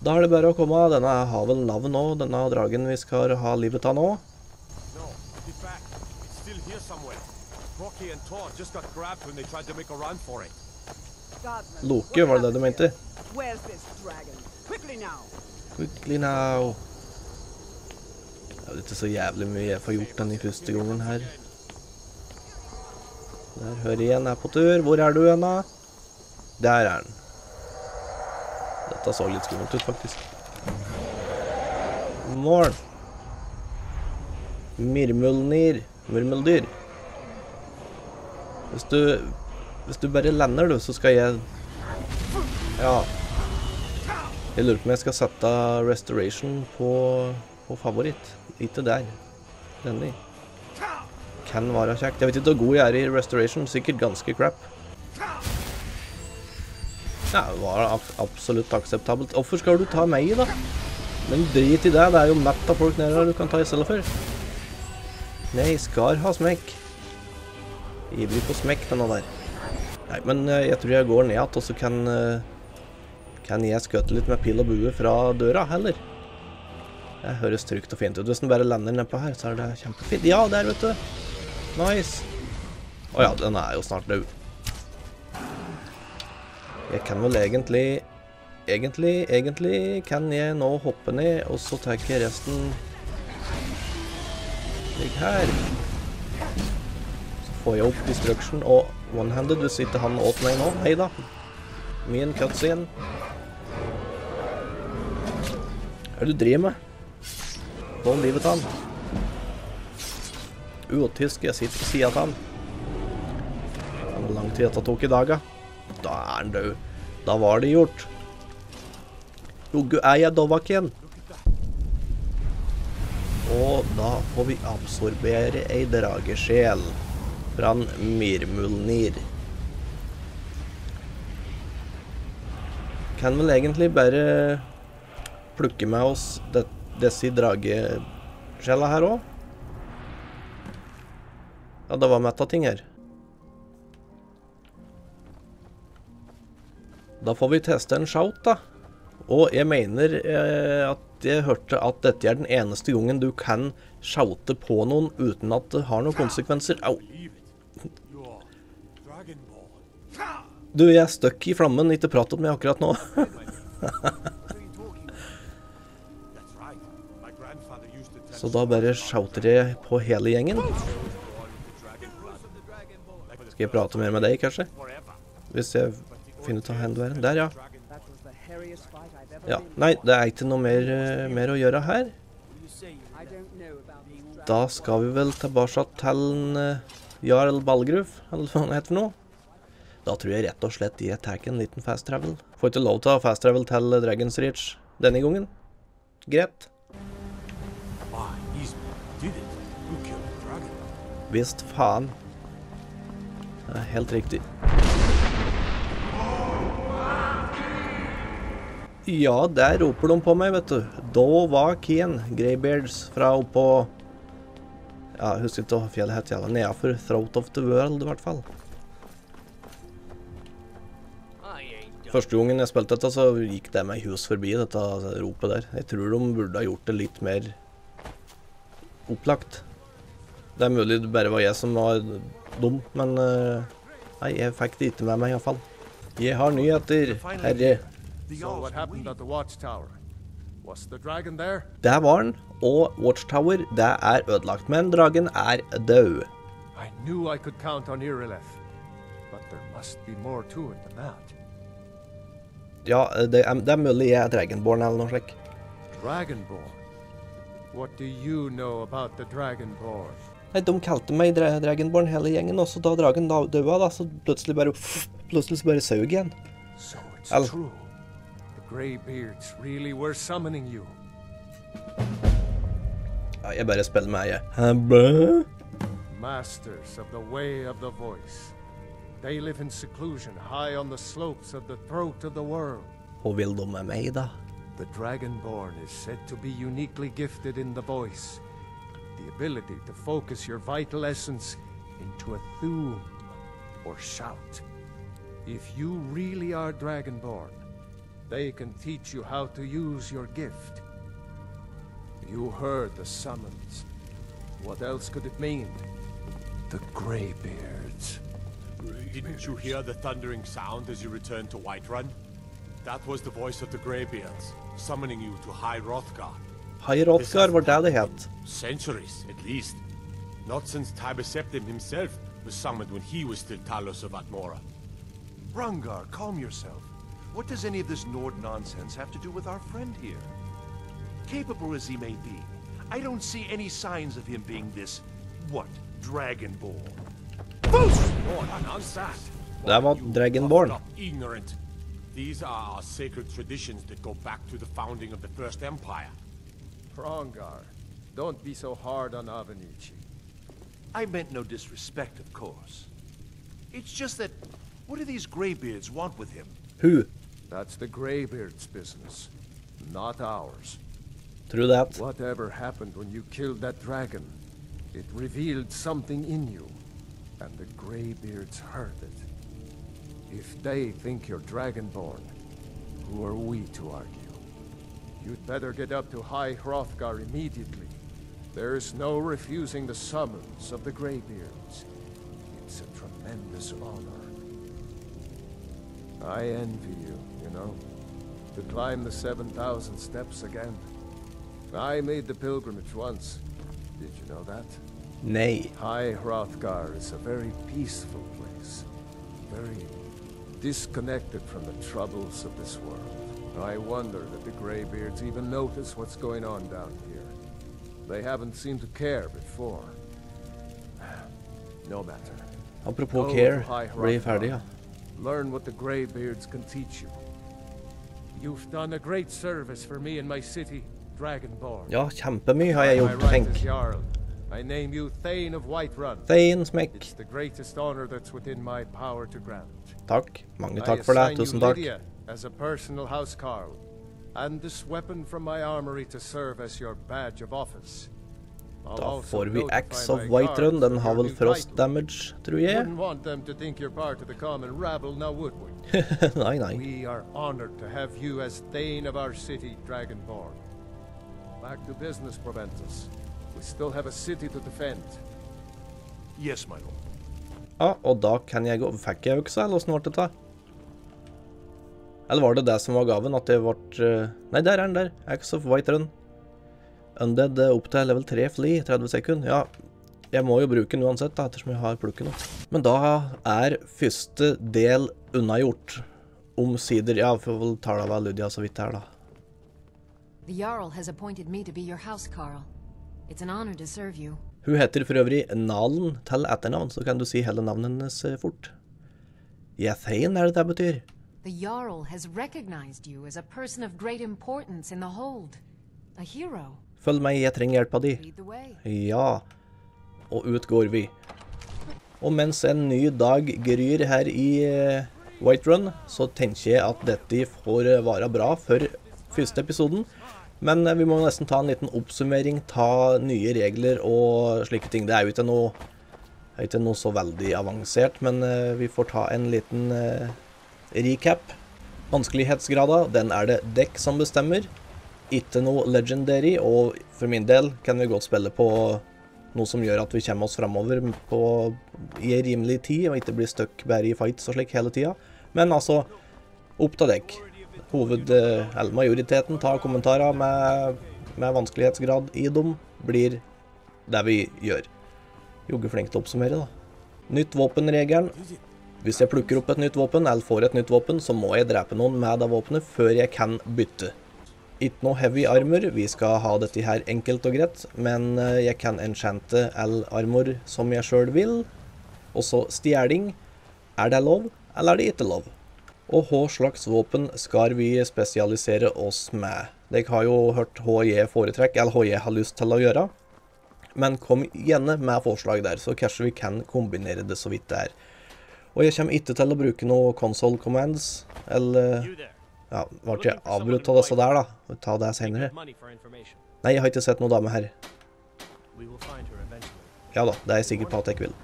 Speaker 1: Da er det bare å komme. Denne har vel navn nå, denne dragen vi skal ha livet av nå. Loke, var det det du mente?
Speaker 8: Quickly now!
Speaker 1: Det er ikke så jævlig mye jeg får gjort den i første gangen her. Der hører jeg en er på tur. Hvor er du hen, da? Der er den. Dette så litt skummelt ut, faktisk. Morgen. Mirmulnir. Murmeldyr. Hvis du Hvis du bare lander, du, så skal jeg Ja. Jeg lurer på om jeg skal sette restoration på favoritt. Ikke der. Denne. Kan være kjekt. Jeg vet ikke hvor god jeg er i restoration. Sikkert ganske crap. Ja, det var absolutt akseptabelt. Hvorfor skal du ta meg, da? Men drit i det. Det er jo mett av folk nede her du kan ta i stedet for. Nei, skal ha smekk. Ivrig på smekk, denne der. Nei, men eh, jeg tror jeg går ned igjen, og så kan eh, Kan jeg skøte litt med pil og bue fra døra, heller. Det høres trygt og fint ut. Hvis den bare lander nedpå her, så er det kjempefint. Ja, der, vet du. Nice. Å ja, den er jo snart død. Jeg kan vel egentlig Egentlig, egentlig kan jeg nå hoppe ned, og så tar jeg resten Ligg her. Så får jeg opp destruction og one-handed hvis ikke han åt meg nå. Nei da. Min cutscene. Hva er det du driver med? Hold livet av han. Uotisk, sitter på sida av han. Hvor lang tid dette tok i dag, da? Da er han død. Da var det gjort. Joggu er jeg Dovaken. Og da får vi absorbere ei dragesjel fra en Mirmulnir. Kan vel egentlig bare plukke med oss det, disse dragesjela her òg. Ja, det var metta ting her. Da får vi teste en shout, da. Og jeg mener eh, at jeg hørte at dette er den eneste gangen du kan shoute på noen uten at det har noen konsekvenser. Au. Du, jeg er stuck i flammen. Ikke prat om meg akkurat nå. [laughs] Så da bare shouter jeg på hele gjengen. Skal jeg prate mer med deg, kanskje? Hvis jeg finner ut av er. Der, ja. Ja, Nei, det er ikke noe mer, eh, mer å gjøre her. Da skal vi vel tilbake til eh, Jarl Balgruf, eller hva han heter for noe. Da tror jeg rett og slett jeg tar en liten fast travel. Får ikke lov til å ha fast travel til Dragons Reach denne gangen. Greit. Visst faen. Det er helt riktig. Ja, der roper de på meg, vet du. Da var Keen, Greybeards, fra oppå Ja, jeg husker ikke hva fjellet het. jævla Nedafor Throat of the World, i hvert fall. Første gangen jeg spilte dette, så gikk det meg hus forbi, dette ropet der. Jeg tror de burde ha gjort det litt mer opplagt. Det er mulig det bare var jeg som var dum, men eh, Nei, jeg fikk det ikke med meg iallfall. Jeg har nyheter, herre. Der var den, og Watchtower, det er ødelagt. Men dragen er død.
Speaker 2: I knew I could count on Irileth. But there must be more to it than that.
Speaker 1: Ja, det er, det er mulig jeg er Dragonborn eller noe slikt.
Speaker 2: Dragonborn? What do you know about the Dragonborn?
Speaker 1: Nei, De kalte meg dra Dragonborn hele gjengen, og så da dragen da døde, da, så plutselig bare Plutselig så bare saug igjen.
Speaker 2: So it's
Speaker 1: Al-
Speaker 2: true. The Greybeards really were summoning you.
Speaker 1: Ja, jeg bare spiller med, jeg. Hæ?
Speaker 2: Masters of the way of the voice. They live in seclusion high on the slopes of the throat of the world.
Speaker 1: Hva vil de med meg, da?
Speaker 2: The Dragonborn is said to be uniquely gifted in the voice. The ability to focus your vital essence into a thum or shout. If you really are Dragonborn, they can teach you how to use your gift. You heard the summons. What else could it mean? The Greybeards.
Speaker 3: Didn't you hear the thundering sound as you returned to Whiterun? That was the voice of the Greybeards, summoning you to High Hrothgar.
Speaker 1: High Hrothgar var det det het.
Speaker 3: Centuries, at least. Not since Tiber Septim himself was summoned when he was still Talos of Atmora.
Speaker 9: Rungar, calm yourself. What does any of this Nord nonsense have to do with our friend here? Capable as he may be, I don't see any signs of him being this, what, Dragonborn.
Speaker 3: Lord, announce that.
Speaker 1: Det var Dragonborn.
Speaker 3: Ignorant. These are our sacred traditions that go back to the founding of the First Empire.
Speaker 2: Frongar, don't be so hard on Avenici.
Speaker 9: I meant no disrespect, of course. It's just that, what do these Greybeards want with him?
Speaker 1: Who?
Speaker 2: That's the Greybeards' business, not ours.
Speaker 1: Through that.
Speaker 2: Whatever happened when you killed that dragon, it revealed something in you, and the Greybeards heard it. If they think you're Dragonborn, who are we to argue? You'd better get up to High Hrothgar immediately. There's no refusing the summons of the Greybeards. It's a tremendous honor. I envy you, you know, to climb the 7,000 steps again. I made the pilgrimage once. Did you know that?
Speaker 1: Nay.
Speaker 2: High Hrothgar is a very peaceful place. Very disconnected from the troubles of this world. I wonder that the Greybeards even notice what's going on down here. They haven't seemed to care before. No matter.
Speaker 1: Apropos
Speaker 2: Go
Speaker 1: care, blir
Speaker 2: Hrothgar. Learn what the Greybeards can teach you. You've done a great service for me and my city, Dragonborn.
Speaker 1: Ja, kjempemye har jeg gjort,
Speaker 2: right
Speaker 1: tenk.
Speaker 2: as Jarl, I name you Thane of Whiterun.
Speaker 1: Thane Smekk.
Speaker 2: It's the greatest honor that's within my power to grant.
Speaker 1: Takk. Mange
Speaker 2: I
Speaker 1: takk for det. Tusen takk.
Speaker 2: Lydia as a personal housecarl, and this weapon from my armory to serve as your badge of office. I'll
Speaker 1: Da
Speaker 2: also
Speaker 1: får vi
Speaker 2: notify
Speaker 1: Axe of
Speaker 2: my
Speaker 1: Whiterun.
Speaker 2: guards
Speaker 1: Den har vel frost
Speaker 2: title.
Speaker 1: damage, tror jeg.
Speaker 2: Wouldn't want them to think you're part of the common rabble, now would we? [laughs]
Speaker 1: nei, nei.
Speaker 2: We are honored to have you as Thane of our city, Dragonborn. Back to business, Proventus. We still have a city to defend.
Speaker 9: Yes, my lord.
Speaker 1: Ja, og da kan jeg gå Fikk jeg øksa, eller åssen ble det? Eller var det det som var gaven, at det ble eh, Nei, der er den der. Axe of Whiterun. Undead eh, opp til level 3 fli, 30 sekunder. Ja, jeg må jo bruke den uansett, da, ettersom jeg har plukket nå. Men da er første del unnagjort. Omsider Ja, får vel tala av Lydia så vidt her, da.
Speaker 14: The Jarl has appointed me to be your house, Carl. It's an honor to serve you.
Speaker 1: Hun heter for øvrig Nalen til etternavn, så kan du si hele navnet hennes eh, fort. Jethain er det det betyr.
Speaker 14: The Jarl has recognized you as a person of great importance in the hold. A hero.
Speaker 1: Følg meg, jeg trenger hjelpa di.
Speaker 14: Lead.
Speaker 1: Ja. Og ut går vi. Og mens en ny dag gryr her i White Whiterun, så tenker jeg at dette får eh, være bra for første episoden. Men eh, vi må nesten ta en liten oppsummering, ta nye regler og slike ting. Det er jo ikke noe, ikke noe så veldig avansert, men eh, vi får ta en liten eh, recap. Vanskelighetsgrada, den er det dekk som bestemmer. Ikke noe legendary, og for min del kan vi godt spille på Noe som gjør at vi kommer oss framover i en rimelig tid, og ikke blir stuck bare i fights og slik hele tida. Men altså, opp til dekk. Hoved, eller majoriteten av kommentarer med, med vanskelighetsgrad i dem blir det vi gjør. Jogge flink til å oppsummere, da. Nytt våpenregelen. Hvis jeg plukker opp et nytt våpen, eller får et nytt våpen, så må jeg drepe noen med det våpenet før jeg kan bytte. Ikke noe heavy armor, vi skal ha dette her enkelt og greit, men eh, jeg kan enchante L-armor som jeg sjøl vil. Også stjeling. Er det lov, eller er det ikke lov? Og hva slags våpen skal vi spesialisere oss med? Dere har jo hørt hva jeg foretrekker, eller hva jeg har lyst til å gjøre. Men kom gjerne med forslag der, så kanskje vi kan kombinere det så vidt det er. Og jeg kommer ikke til å bruke noe console commands, eller ja, ble ikke avbrutt av disse der, da. Ta det senere. Nei, jeg har ikke sett noen dame her. Ja da, det er jeg sikker på at jeg ikke vil.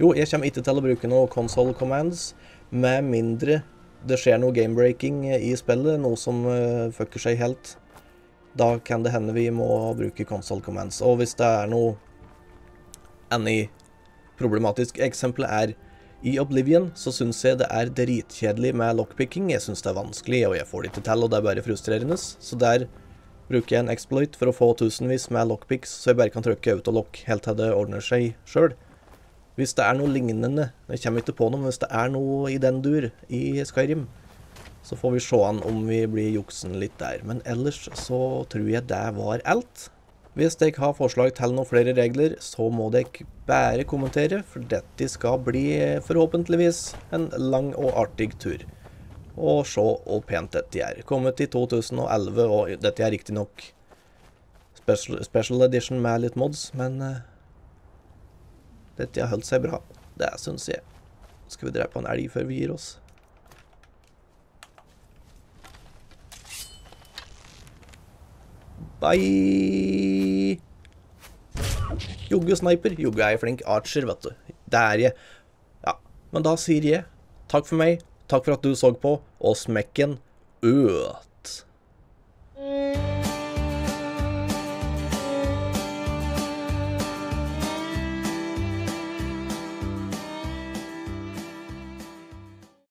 Speaker 1: Jo, jeg kommer ikke til å bruke noe console commands, med mindre det skjer noe game-breaking i spillet, noe som uh, fucker seg helt. Da kan det hende vi må bruke console commands. Og hvis det er noe any problematisk eksempel er i Oblivion så syns jeg det er dritkjedelig med lockpicking. Jeg syns det er vanskelig, og jeg får det ikke til, og det er bare frustrerende. Så der bruker jeg en exploit for å få tusenvis med lockpicks, så jeg bare kan trykke autolock helt til det ordner seg sjøl. Hvis det er noe lignende, jeg kommer ikke på noe, men hvis det er noe i den dur i Skyrim, så får vi se an om vi blir juksen litt der. Men ellers så tror jeg det var alt. Hvis dere har forslag til noen flere regler, så må dere bare kommentere, for dette skal bli forhåpentligvis en lang og artig tur. Og se hvor pent dette er. Kommet i 2011, og dette er riktignok special, special edition med litt mods, men uh, dette har holdt seg bra. Det syns jeg. Skal vi drepe en elg før vi gir oss? Bye! Jogge sniper. Jogge er flink archer, vet du. Det er jeg. Ja, men da sier jeg takk for meg, takk for at du så på, og smekken øt.